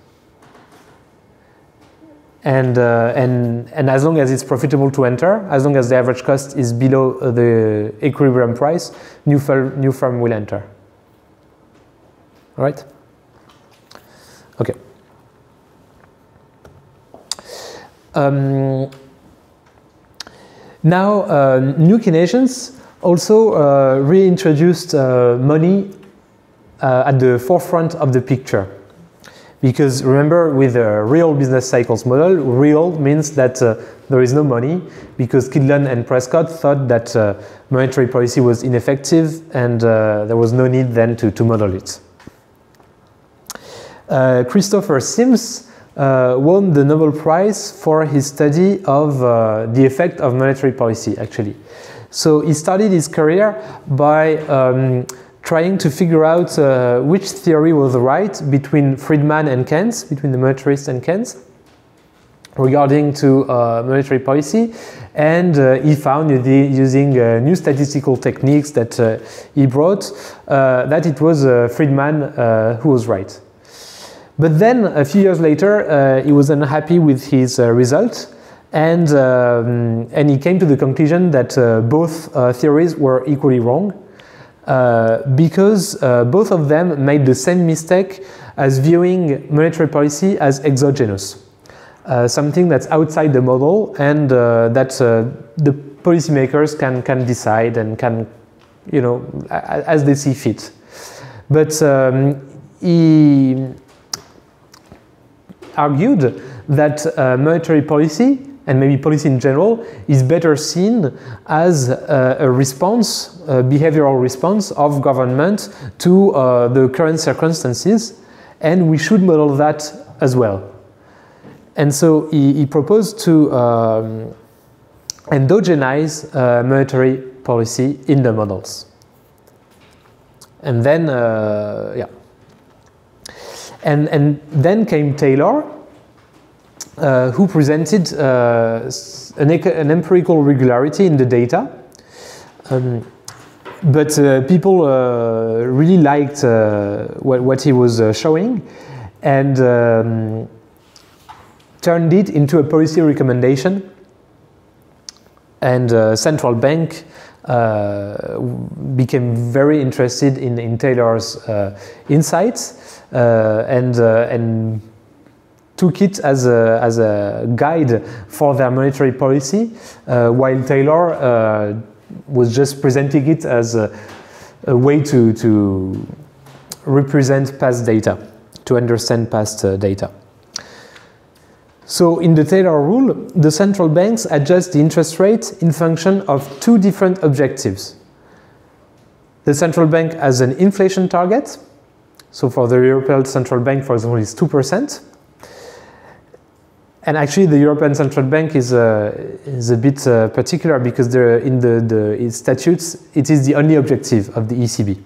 and, uh, and, and as long as it's profitable to enter, as long as the average cost is below uh, the equilibrium price, new, firm, new firm will enter. All right? Um, now, uh, new Keynesians also uh, reintroduced uh, money uh, at the forefront of the picture. Because remember, with a real business cycles model, real means that uh, there is no money because Kydland and Prescott thought that uh, monetary policy was ineffective and uh, there was no need then to, to model it. Uh, Christopher Sims uh, won the Nobel Prize for his study of uh, the effect of monetary policy, actually. So he started his career by um, trying to figure out uh, which theory was right between Friedman and Keynes, between the monetarists and Keynes, regarding to uh, monetary policy. And uh, he found using uh, new statistical techniques that he brought that it was Friedman who was right. But then a few years later, he was unhappy with his result and, um, and he came to the conclusion that both theories were equally wrong uh, because uh, both of them made the same mistake as viewing monetary policy as exogenous, uh, something that's outside the model and uh, that uh, the policymakers can, can decide and can, you know, as they see fit. But um, he argued that monetary policy and maybe policy in general is better seen as a, a response, a behavioral response of government to uh, the current circumstances, and we should model that as well. And so he, he proposed to um, endogenize uh, monetary policy in the models. And then, uh, yeah. And, and then came Taylor, uh, who presented uh, an, an, empirical regularity in the data. Um, but uh, people uh, really liked uh, what, what, he was uh, showing and um, turned it into a policy recommendation. And central bank became very interested in, in Taylor's insights and, and took it as a, as a guide for their monetary policy, uh, while Taylor uh, was just presenting it as a, a, way to, to represent past data, to understand past uh, data. So in the Taylor rule, the central banks adjust the interest rate in function of two different objectives. The central bank has an inflation target. So for the European Central Bank, for example, is 2%. And actually, the European Central Bank is, uh, is a bit uh, particular because in the, the statutes, it is the only objective of the ECB.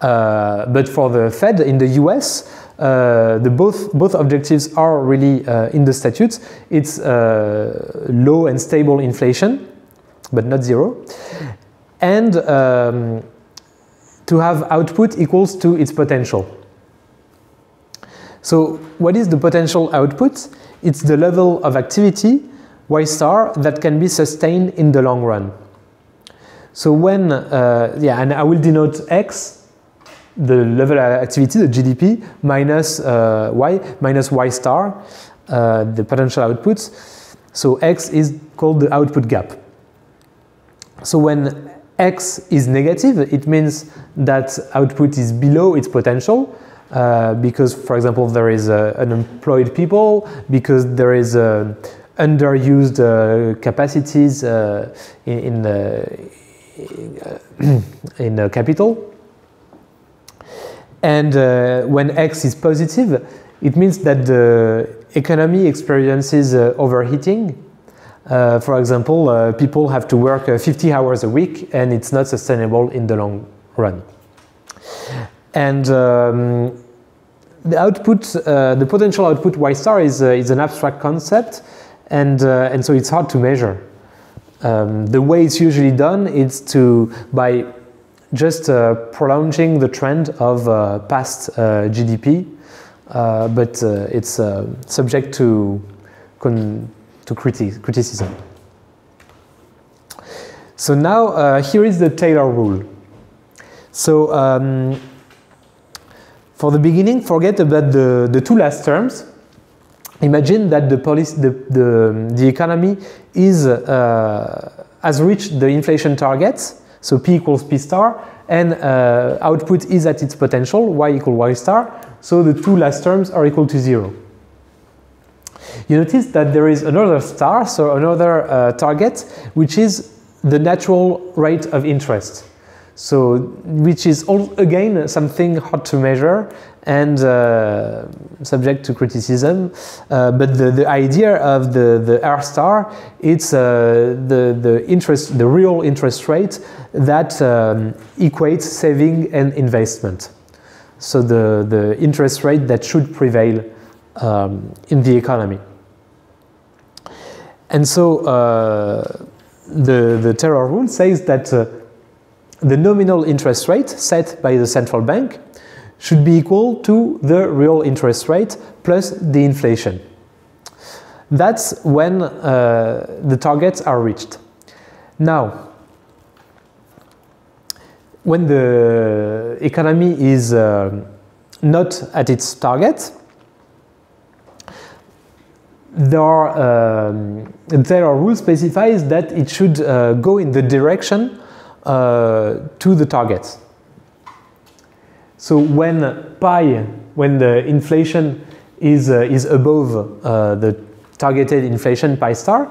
Uh, but for the Fed in the US, uh, the both, both objectives are really uh, in the statutes. It's uh, low and stable inflation, but not zero. And um, to have output equals to its potential. So what is the potential output? It's the level of activity, Y star, that can be sustained in the long run. So when, uh, yeah, and I will denote X, the level of activity, the GDP, minus uh, Y, minus Y star, uh, the potential outputs. So X is called the output gap. So when X is negative, it means that output is below its potential. Uh, because, for example, there is uh, unemployed people, because there is uh, underused uh, capacities uh, in in, in capital, And uh, when x is positive, it means that the economy experiences uh, overheating. Uh, for example, uh, people have to work uh, 50 hours a week and it's not sustainable in the long run. And um, the output, uh, the potential output Y star is, is an abstract concept and, and so it's hard to measure. Um, the way it's usually done is to, by just uh, prolonging the trend of uh, past uh, GDP, uh, but uh, it's uh, subject to, to criti criticism. So now here is the Taylor rule. So um, for the beginning, forget about the, the two last terms. Imagine that the, policy, the, the, the economy is, has reached the inflation targets so P equals P star, and uh, output is at its potential, Y equal Y star, so the two last terms are equal to zero. You notice that there is another star, so another uh, target, which is the natural rate of interest. So, which is all, again something hard to measure and uh, subject to criticism. Uh, but the, the idea of the, the R star, it's uh, the, the interest, the real interest rate that um, equates saving and investment. So the, the interest rate that should prevail um, in the economy. And so uh, the, the Taylor rule says that uh, the nominal interest rate set by the central bank should be equal to the real interest rate plus the inflation. That's when uh, the targets are reached. Now, when the economy is uh, not at its target, there are, um, there are rule specifies that it should uh, go in the direction uh, to the targets. So when pi, when the inflation is, uh, is above uh, the targeted inflation pi star,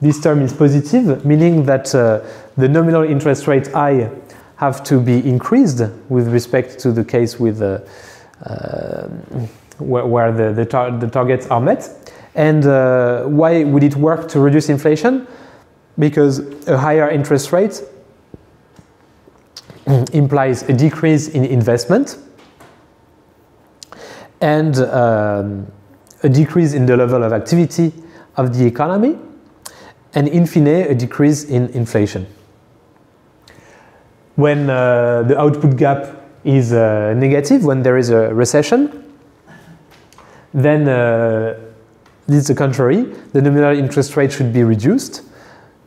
this term is positive, meaning that uh, the nominal interest rate i have to be increased with respect to the case with uh, uh, where, where, the, the, tar the, targets are met. And why would it work to reduce inflation? Because a higher interest rate implies a decrease in investment and um, a decrease in the level of activity of the economy, and in fine, a decrease in inflation. When uh, the output gap is uh, negative, when there is a recession, then uh, is the contrary. The nominal interest rate should be reduced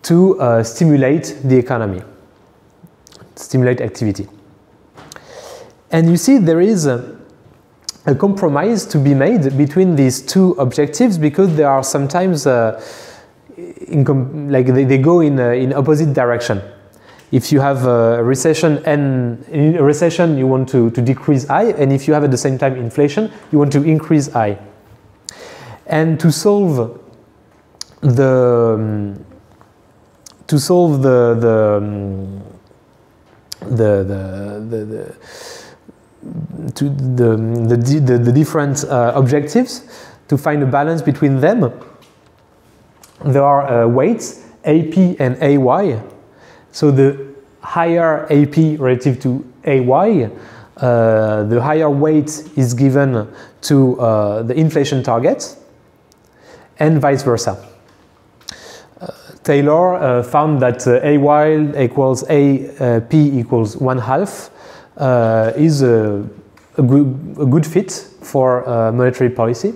to uh, stimulate the economy stimulate activity. And you see there is a, a compromise to be made between these two objectives because they are sometimes uh, like they, they, go in, uh, in opposite direction. If you have a recession and in a recession you want to, to decrease I, and if you have at the same time inflation, you want to increase I. And to solve the um, to solve the, the um, the, the, the, the to the, the, the, the different uh, objectives to find a balance between them. There are uh, weights, AP and AY. So the higher AP relative to AY, uh, the higher weight is given to uh, the inflation target and vice versa. Taylor uh, found that uh, A wild equals A uh, P equals one half uh, is a, a, good, a, good, fit for uh, monetary policy.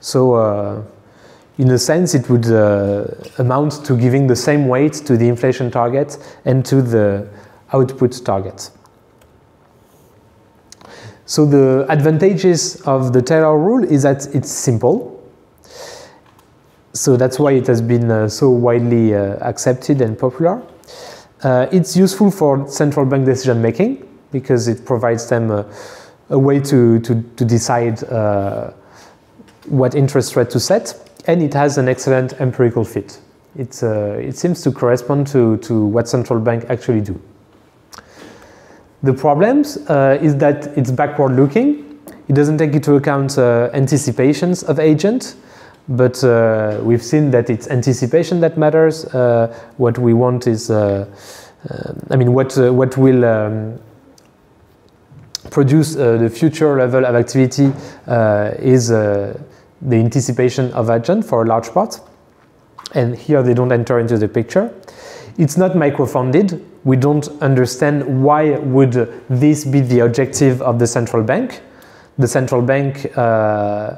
So uh, in a sense it would amount to giving the same weight to the inflation target and to the output target. So the advantages of the Taylor rule is that it's simple so that's why it has been uh, so widely uh, accepted and popular. Uh, it's useful for central bank decision making because it provides them a, a way to, to, to decide what interest rate to set, and it has an excellent empirical fit. It, uh, it seems to correspond to, to what central bank actually do. The problems uh, is that it's backward looking. It doesn't take into account uh, anticipations of agent, but uh, we've seen that it's anticipation that matters. Uh, what we want is, uh, uh, I mean, what what will um, produce the future level of activity is the anticipation of agent for a large part. And here they don't enter into the picture. It's not micro-founded. We don't understand why would this be the objective of the central bank. The central bank, uh,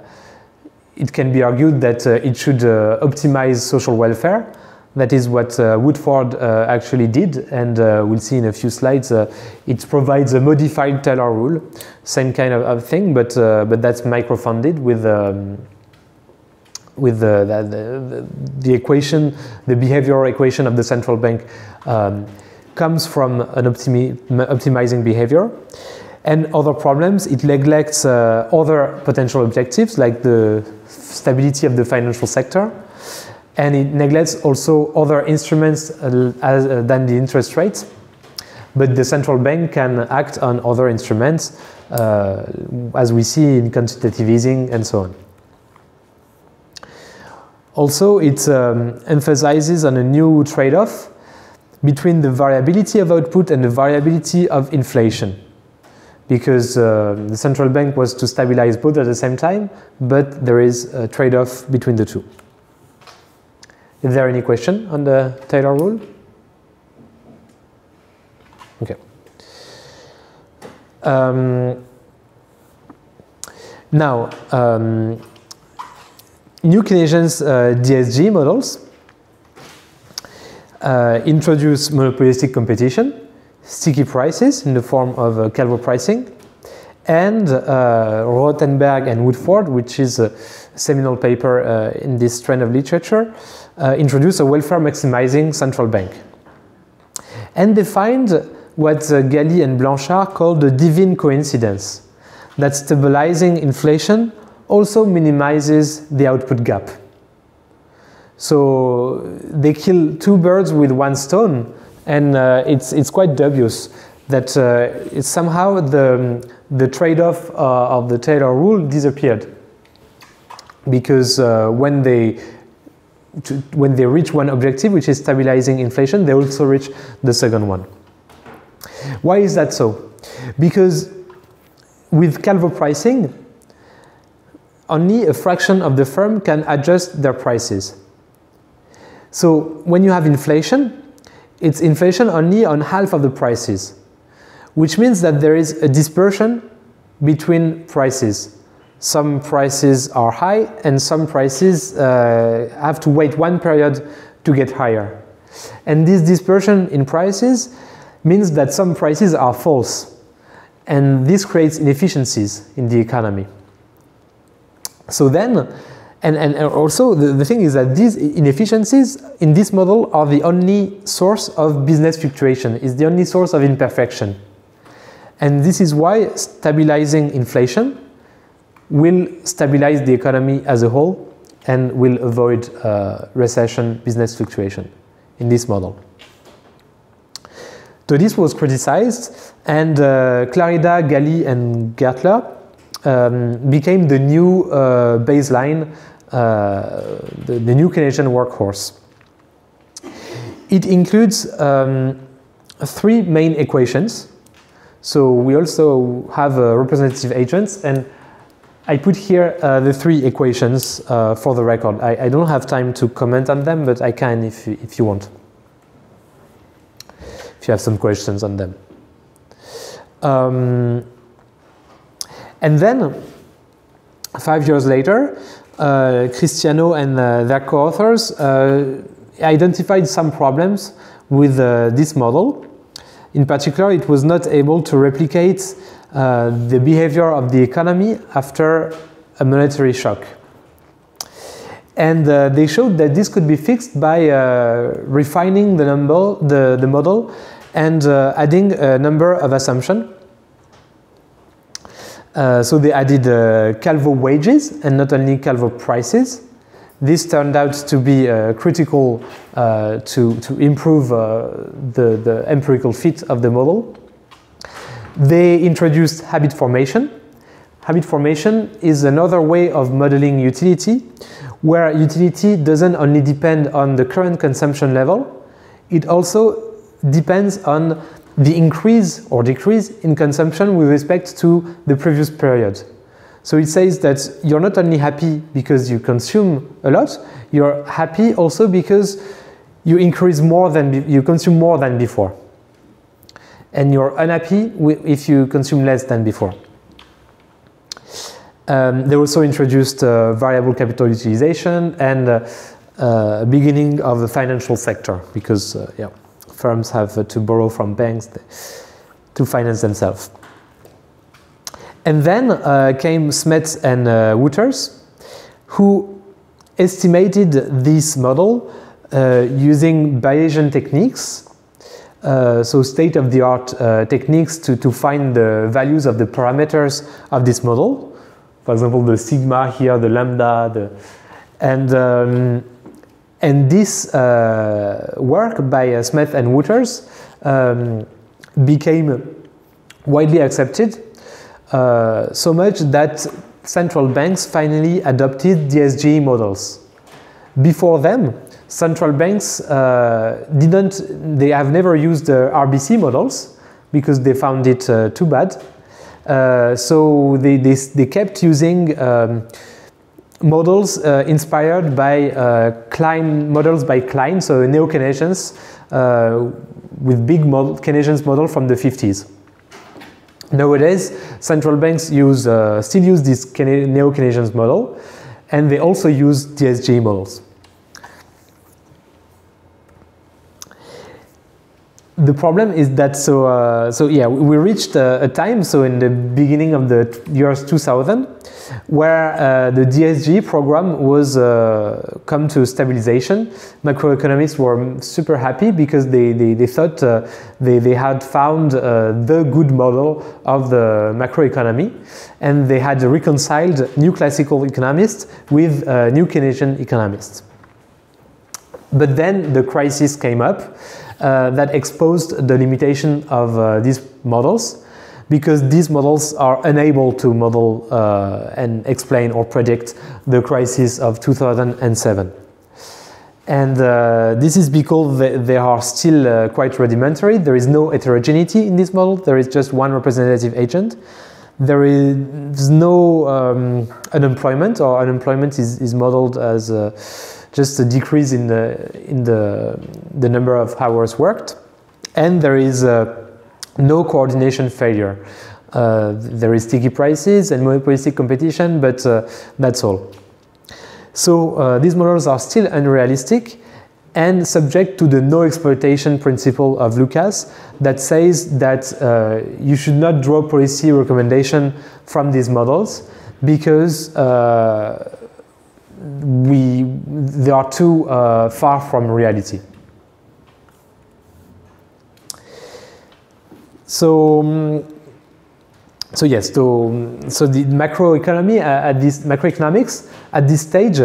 it can be argued that uh, it should uh, optimize social welfare. That is what uh, Woodford actually did, and we'll see in a few slides. it provides a modified Taylor rule, same kind of, of thing, but but that's micro-founded with. Um, with the, the, the, equation, the behavioral equation of the central bank um, comes from an optimi optimizing behavior. And other problems, it neglects uh, other potential objectives like the stability of the financial sector. And it neglects also other instruments uh, as, uh, than the interest rates. But the central bank can act on other instruments, uh, as we see in quantitative easing and so on. Also, it um, emphasizes on a new trade-off between the variability of output and the variability of inflation. Because uh, the central bank was to stabilize both at the same time, but there is a trade-off between the two. Is there any question on the Taylor rule? Okay. Um, now, um, New Keynesian's uh, DSG models uh, introduce monopolistic competition, sticky prices in the form of uh, Calvo pricing, and uh, Rotemberg and Woodford, which is a seminal paper uh, in this trend of literature, uh, introduce a welfare maximizing central bank. And they find what uh, Galí and Blanchard call the divine coincidence, that stabilizing inflation also minimizes the output gap. So they kill two birds with one stone, and uh, it's, it's quite dubious that uh, somehow the, the trade-off uh, of the Taylor rule disappeared. Because uh, when they to, when they reach one objective, which is stabilizing inflation, they also reach the second one. Why is that so? Because with Calvo pricing, only a fraction of the firm can adjust their prices. So when you have inflation, it's inflation only on half of the prices, which means that there is a dispersion between prices. Some prices are high and some prices uh, have to wait one period to get higher. And this dispersion in prices means that some prices are false. And this creates inefficiencies in the economy. So then, and, and also the, the thing is that these inefficiencies in this model are the only source of business fluctuation, is the only source of imperfection. And this is why stabilizing inflation will stabilize the economy as a whole and will avoid uh, recession, business fluctuation in this model. So this was criticized, and uh, Clarida, Galí, and Gertler um, became the new uh, baseline, uh, the, the, new Keynesian workhorse. It includes um, three main equations. So we also have uh, representative agents and I put here uh, the three equations uh, for the record. I, I, don't have time to comment on them, but I can if, if you want. If you have some questions on them. Um, and then, five years later, uh, Christiano and uh, their co-authors uh, identified some problems with uh, this model. In particular, it was not able to replicate uh, the behavior of the economy after a monetary shock. And uh, they showed that this could be fixed by refining the, number, the, the model and adding a number of assumptions uh, so they added uh, Calvo wages and not only Calvo prices. This turned out to be uh, critical uh, to, to improve uh, the, the empirical fit of the model. They introduced habit formation. Habit formation is another way of modeling utility, where utility doesn't only depend on the current consumption level, it also depends on the increase or decrease in consumption with respect to the previous period. So it says that you're not only happy because you consume a lot, you're happy also because you increase more than you consume more than before. And you're unhappy if you consume less than before. Um, they also introduced uh, variable capital utilization and uh, uh, beginning of the financial sector because uh, yeah, firms have uh, to borrow from banks to finance themselves. And then uh, came Smets and uh, Wouters, who estimated this model using Bayesian techniques, uh, so state-of-the-art uh, techniques to, to find the values of the parameters of this model. For example, the sigma here, the lambda, the, and, um, and this uh, work by uh, Smet and Wouters um, became widely accepted uh, so much that central banks finally adopted DSG models. Before them, central banks uh, didn't, they have never used RBC models because they found it uh, too bad. Uh, so they, they, they, kept using um, models uh, inspired by Klein, models by Klein, so neo-Keynesians with big model, Keynesians model from the 50s. Nowadays, central banks use, uh, still use this neo-Keynesian model, and they also use DSG models. The problem is that so uh, so yeah we reached a, a, time so in the beginning of the years 2000 where uh, the DSG program was uh, come to stabilization. Macroeconomists were super happy because they, they, they thought uh, they, they had found uh, the good model of the macroeconomy and they had reconciled new classical economists with uh, new Keynesian economists. But then the crisis came up uh, that exposed the limitation of these models because these models are unable to model uh, and explain or predict the crisis of 2007. And uh, this is because they, they are still uh, quite rudimentary. There is no heterogeneity in this model. There is just one representative agent. There is no um, unemployment, or unemployment is, is modeled as uh, just a decrease in the in the the number of hours worked. And there is uh, no coordination failure. Uh, there is sticky prices and monopolistic competition, but uh, that's all. So uh, these models are still unrealistic and subject to the no exploitation principle of Lucas that says that uh, you should not draw policy recommendation from these models because uh, we, they are too uh, far from reality. So, um, so yes, so, so the macroeconomy uh, at this macroeconomics at this stage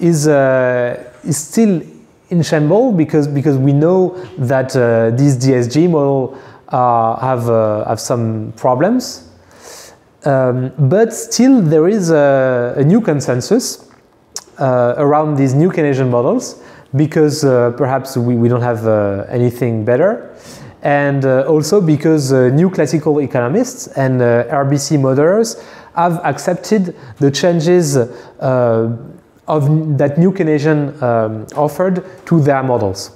is uh, is still in shambles because because we know that uh, these DSG model uh, have uh, have some problems, um, but still there is a, a new consensus uh, around these new Keynesian models because perhaps we, we don't have anything better and uh, also because uh, new classical economists and uh, RBC modelers have accepted the changes of that new Keynesian um, offered to their models.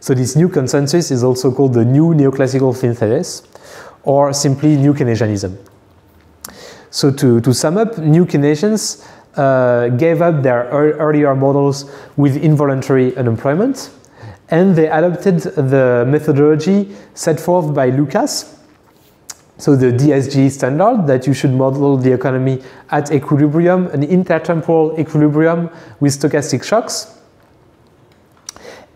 So this new consensus is also called the new neoclassical synthesis or simply new Keynesianism. So to, to sum up, new Keynesians uh, gave up their earlier models with involuntary unemployment and they adopted the methodology set forth by Lucas, so the DSG standard that you should model the economy at equilibrium, an intertemporal equilibrium with stochastic shocks,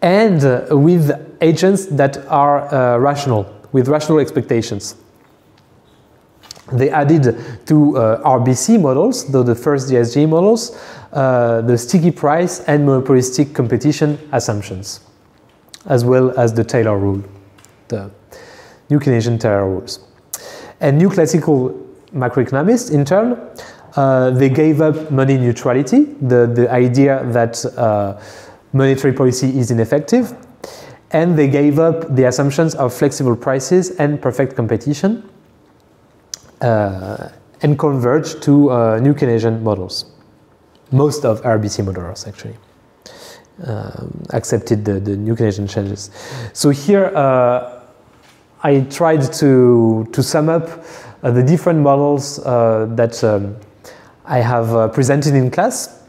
and uh, with agents that are uh, rational, with rational expectations. They added to uh, RBC models, though the first DSG models, uh, the sticky price and monopolistic competition assumptions as well as the Taylor rule, the, new Keynesian Taylor rules. And new classical macroeconomists, in turn, uh, they gave up money neutrality, the, the idea that uh, monetary policy is ineffective, and they gave up the assumptions of flexible prices and perfect competition, uh, and converged to uh, new Keynesian models. Most of RBC models, actually. Um, accepted the, the new Keynesian changes. So here uh, I tried to, to sum up uh, the different models uh, that um, I have uh, presented in class.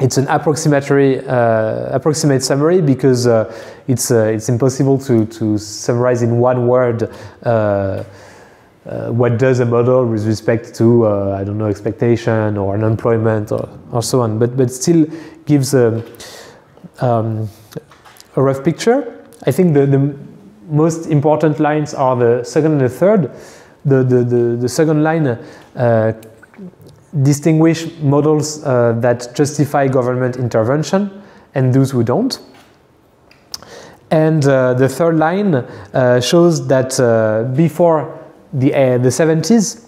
It's an approximatory, uh, approximate summary because uh, it's, it's impossible to, to summarize in one word what does a model with respect to, I don't know, expectation or unemployment or, or so on, but, but still gives a, um, a rough picture. I think the, the most important lines are the second and the third. The, the, the, the second line uh, distinguish models uh, that justify government intervention and those who don't. And uh, the third line uh, shows that uh, before the, uh, the 70s,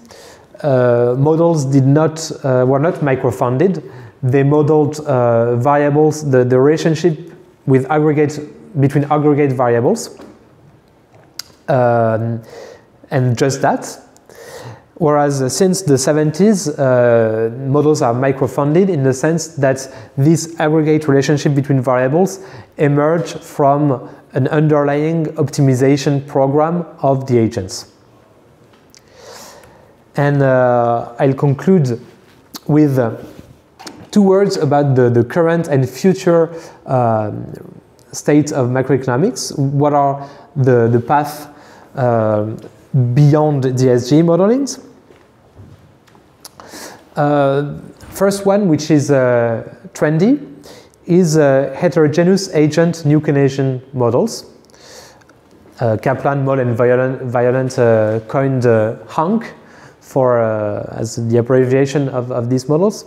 models did not, were not micro-founded. They modeled variables, the, the relationship with aggregate, between aggregate variables. Um, and just that. Whereas uh, since the 70s, uh, models are micro-founded in the sense that this aggregate relationship between variables emerge from an underlying optimization program of the agents. And uh, I'll conclude with uh, two words about the, the current and future um, state of macroeconomics. What are the, the path uh, beyond DSG modelings? Uh, first one, which is uh, trendy, is uh, heterogeneous agent new Keynesian models. Uh, Kaplan, Moll, and Violante, Violante uh, coined HANK for, as the abbreviation of, of these models.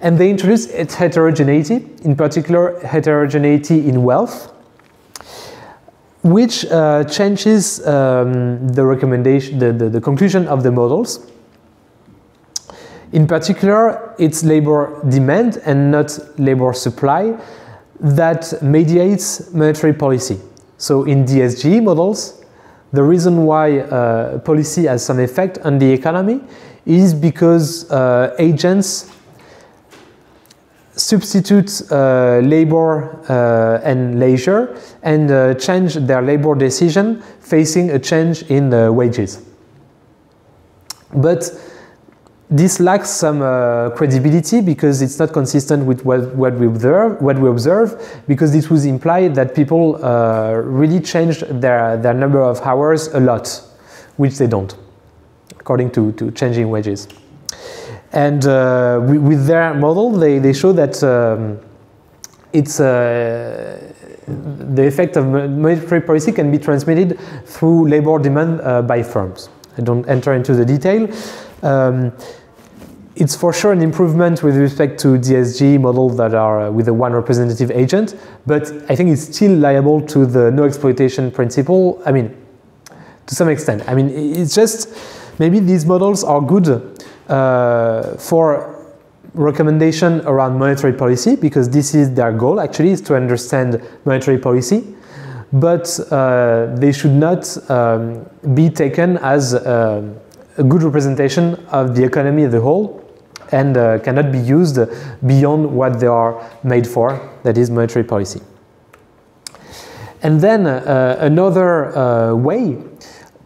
And they introduced heterogeneity, in particular heterogeneity in wealth, which uh, changes um, the recommendation, the, the, the, conclusion of the models. In particular, it's labor demand and not labor supply that mediates monetary policy. So in DSG models, the reason why uh, policy has some effect on the economy is because uh, agents substitute uh, labor uh, and leisure and uh, change their labor decision facing a change in wages. But this lacks some uh, credibility because it's not consistent with what, what, we observe. What we observe, because this would imply that people uh, really changed their their number of hours a lot, which they don't, according to, to changing wages. And uh, with their model, they, they show that um, it's uh, the effect of monetary policy can be transmitted through labor demand uh, by firms. I don't enter into the detail. Um, it's for sure an improvement with respect to DSG models that are uh, with a one representative agent, but I think it's still liable to the no exploitation principle. I mean, to some extent. I mean, it's just maybe these models are good uh, for recommendation around monetary policy because this is their goal actually is to understand monetary policy but uh, they should not um, be taken as uh, a good representation of the economy as a whole and uh, cannot be used beyond what they are made for, that is monetary policy. And then uh, another uh, way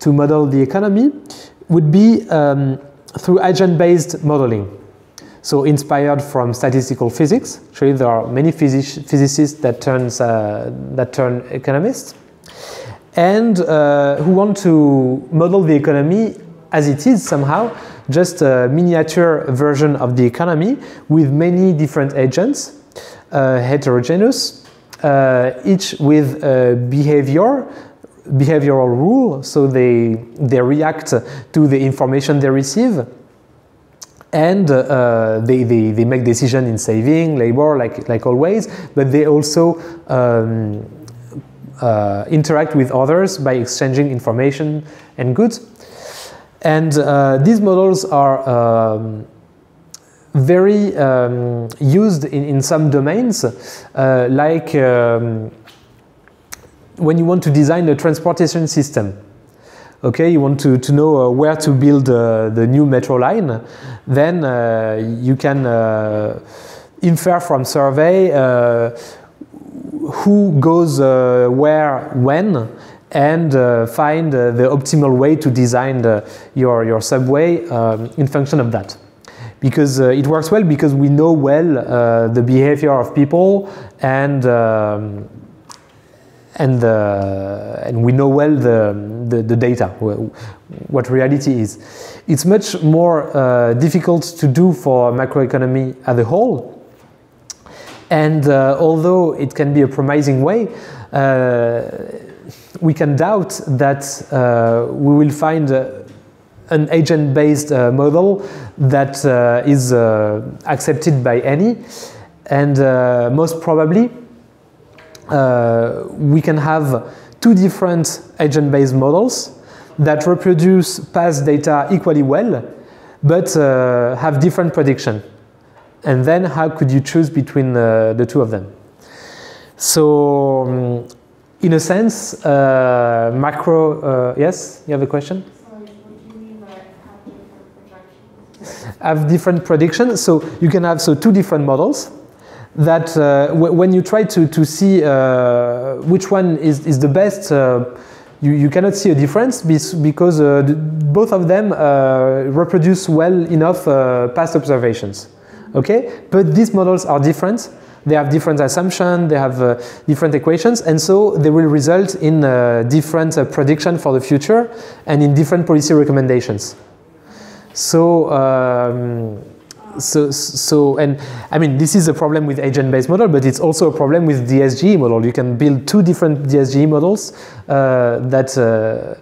to model the economy would be um, through agent-based modeling. So inspired from statistical physics, actually there are many physic physicists that, turns, uh, that turn economists, and uh, who want to model the economy as it is somehow, just a miniature version of the economy with many different agents, uh, heterogeneous, uh, each with behavior, behavioral rule, so they, they react to the information they receive and uh, they, they, they make decision in saving, labor, like, like always, but they also um, uh, interact with others by exchanging information and goods. And uh, these models are um, very um, used in, in some domains, uh, like um, when you want to design a transportation system. Okay, you want to, to know uh, where to build uh, the new metro line, then uh, you can uh, infer from survey uh, who goes where, when, and find the optimal way to design the, your, your subway um, in function of that because uh, it works well because we know well uh, the behavior of people and um, and the, and we know well the, the, the, data. What reality is. It's much more uh, difficult to do for macroeconomy as a whole. And uh, although it can be a promising way uh, we can doubt that uh, we will find an agent-based uh, model that uh, is uh, accepted by any. And most probably, we can have two different agent-based models that reproduce past data equally well, but uh, have different prediction. And then how could you choose between uh, the two of them? So, um, in a sense, uh, macro, yes, you have a question? have different predictions. So you can have so two different models that uh, when you try to, to see uh, which one is, is the best, uh, you, you cannot see a difference because uh, both of them uh, reproduce well enough uh, past observations. Okay, but these models are different. They have different assumptions, they have different equations, and so they will result in different prediction for the future and in different policy recommendations. So, um, so, so, and I mean, this is a problem with agent-based model, but it's also a problem with DSGE model. You can build two different DSGE models uh, that uh,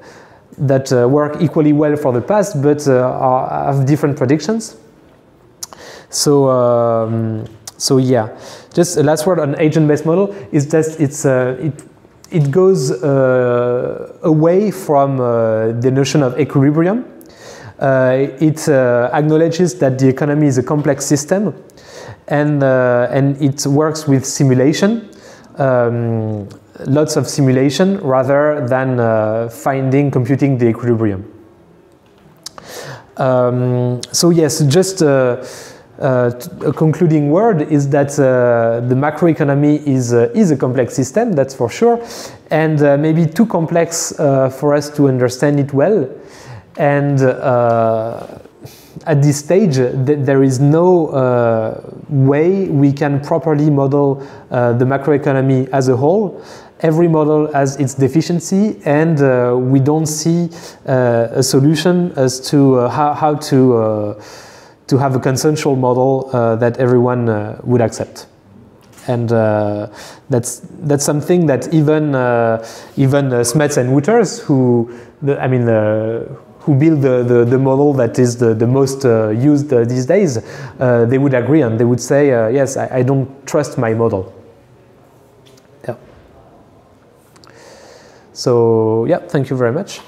that uh, work equally well for the past, but uh, are, have different predictions. So, um, so yeah. Just a last word on agent-based model is that it's uh, it it goes uh, away from the notion of equilibrium it uh, acknowledges that the economy is a complex system and, uh, and it works with simulation, um, lots of simulation rather than finding, computing the equilibrium. Um, so yes, just uh, uh, a concluding word is that uh, the macroeconomy is, is a complex system, that's for sure, and maybe too complex for us to understand it well. And uh, at this stage, th there is no uh, way we can properly model uh, the macroeconomy as a whole. Every model has its deficiency, and uh, we don't see uh, a solution as to uh, how, how to, to have a consensual model that everyone would accept and that's that's something that even even Smets and Wouters, who the, I mean who build the, the, the, model that is the, the most uh, used uh, these days, uh, they would agree and they would say, uh, yes, I, I, don't trust my model. Yeah. So, yeah, thank you very much.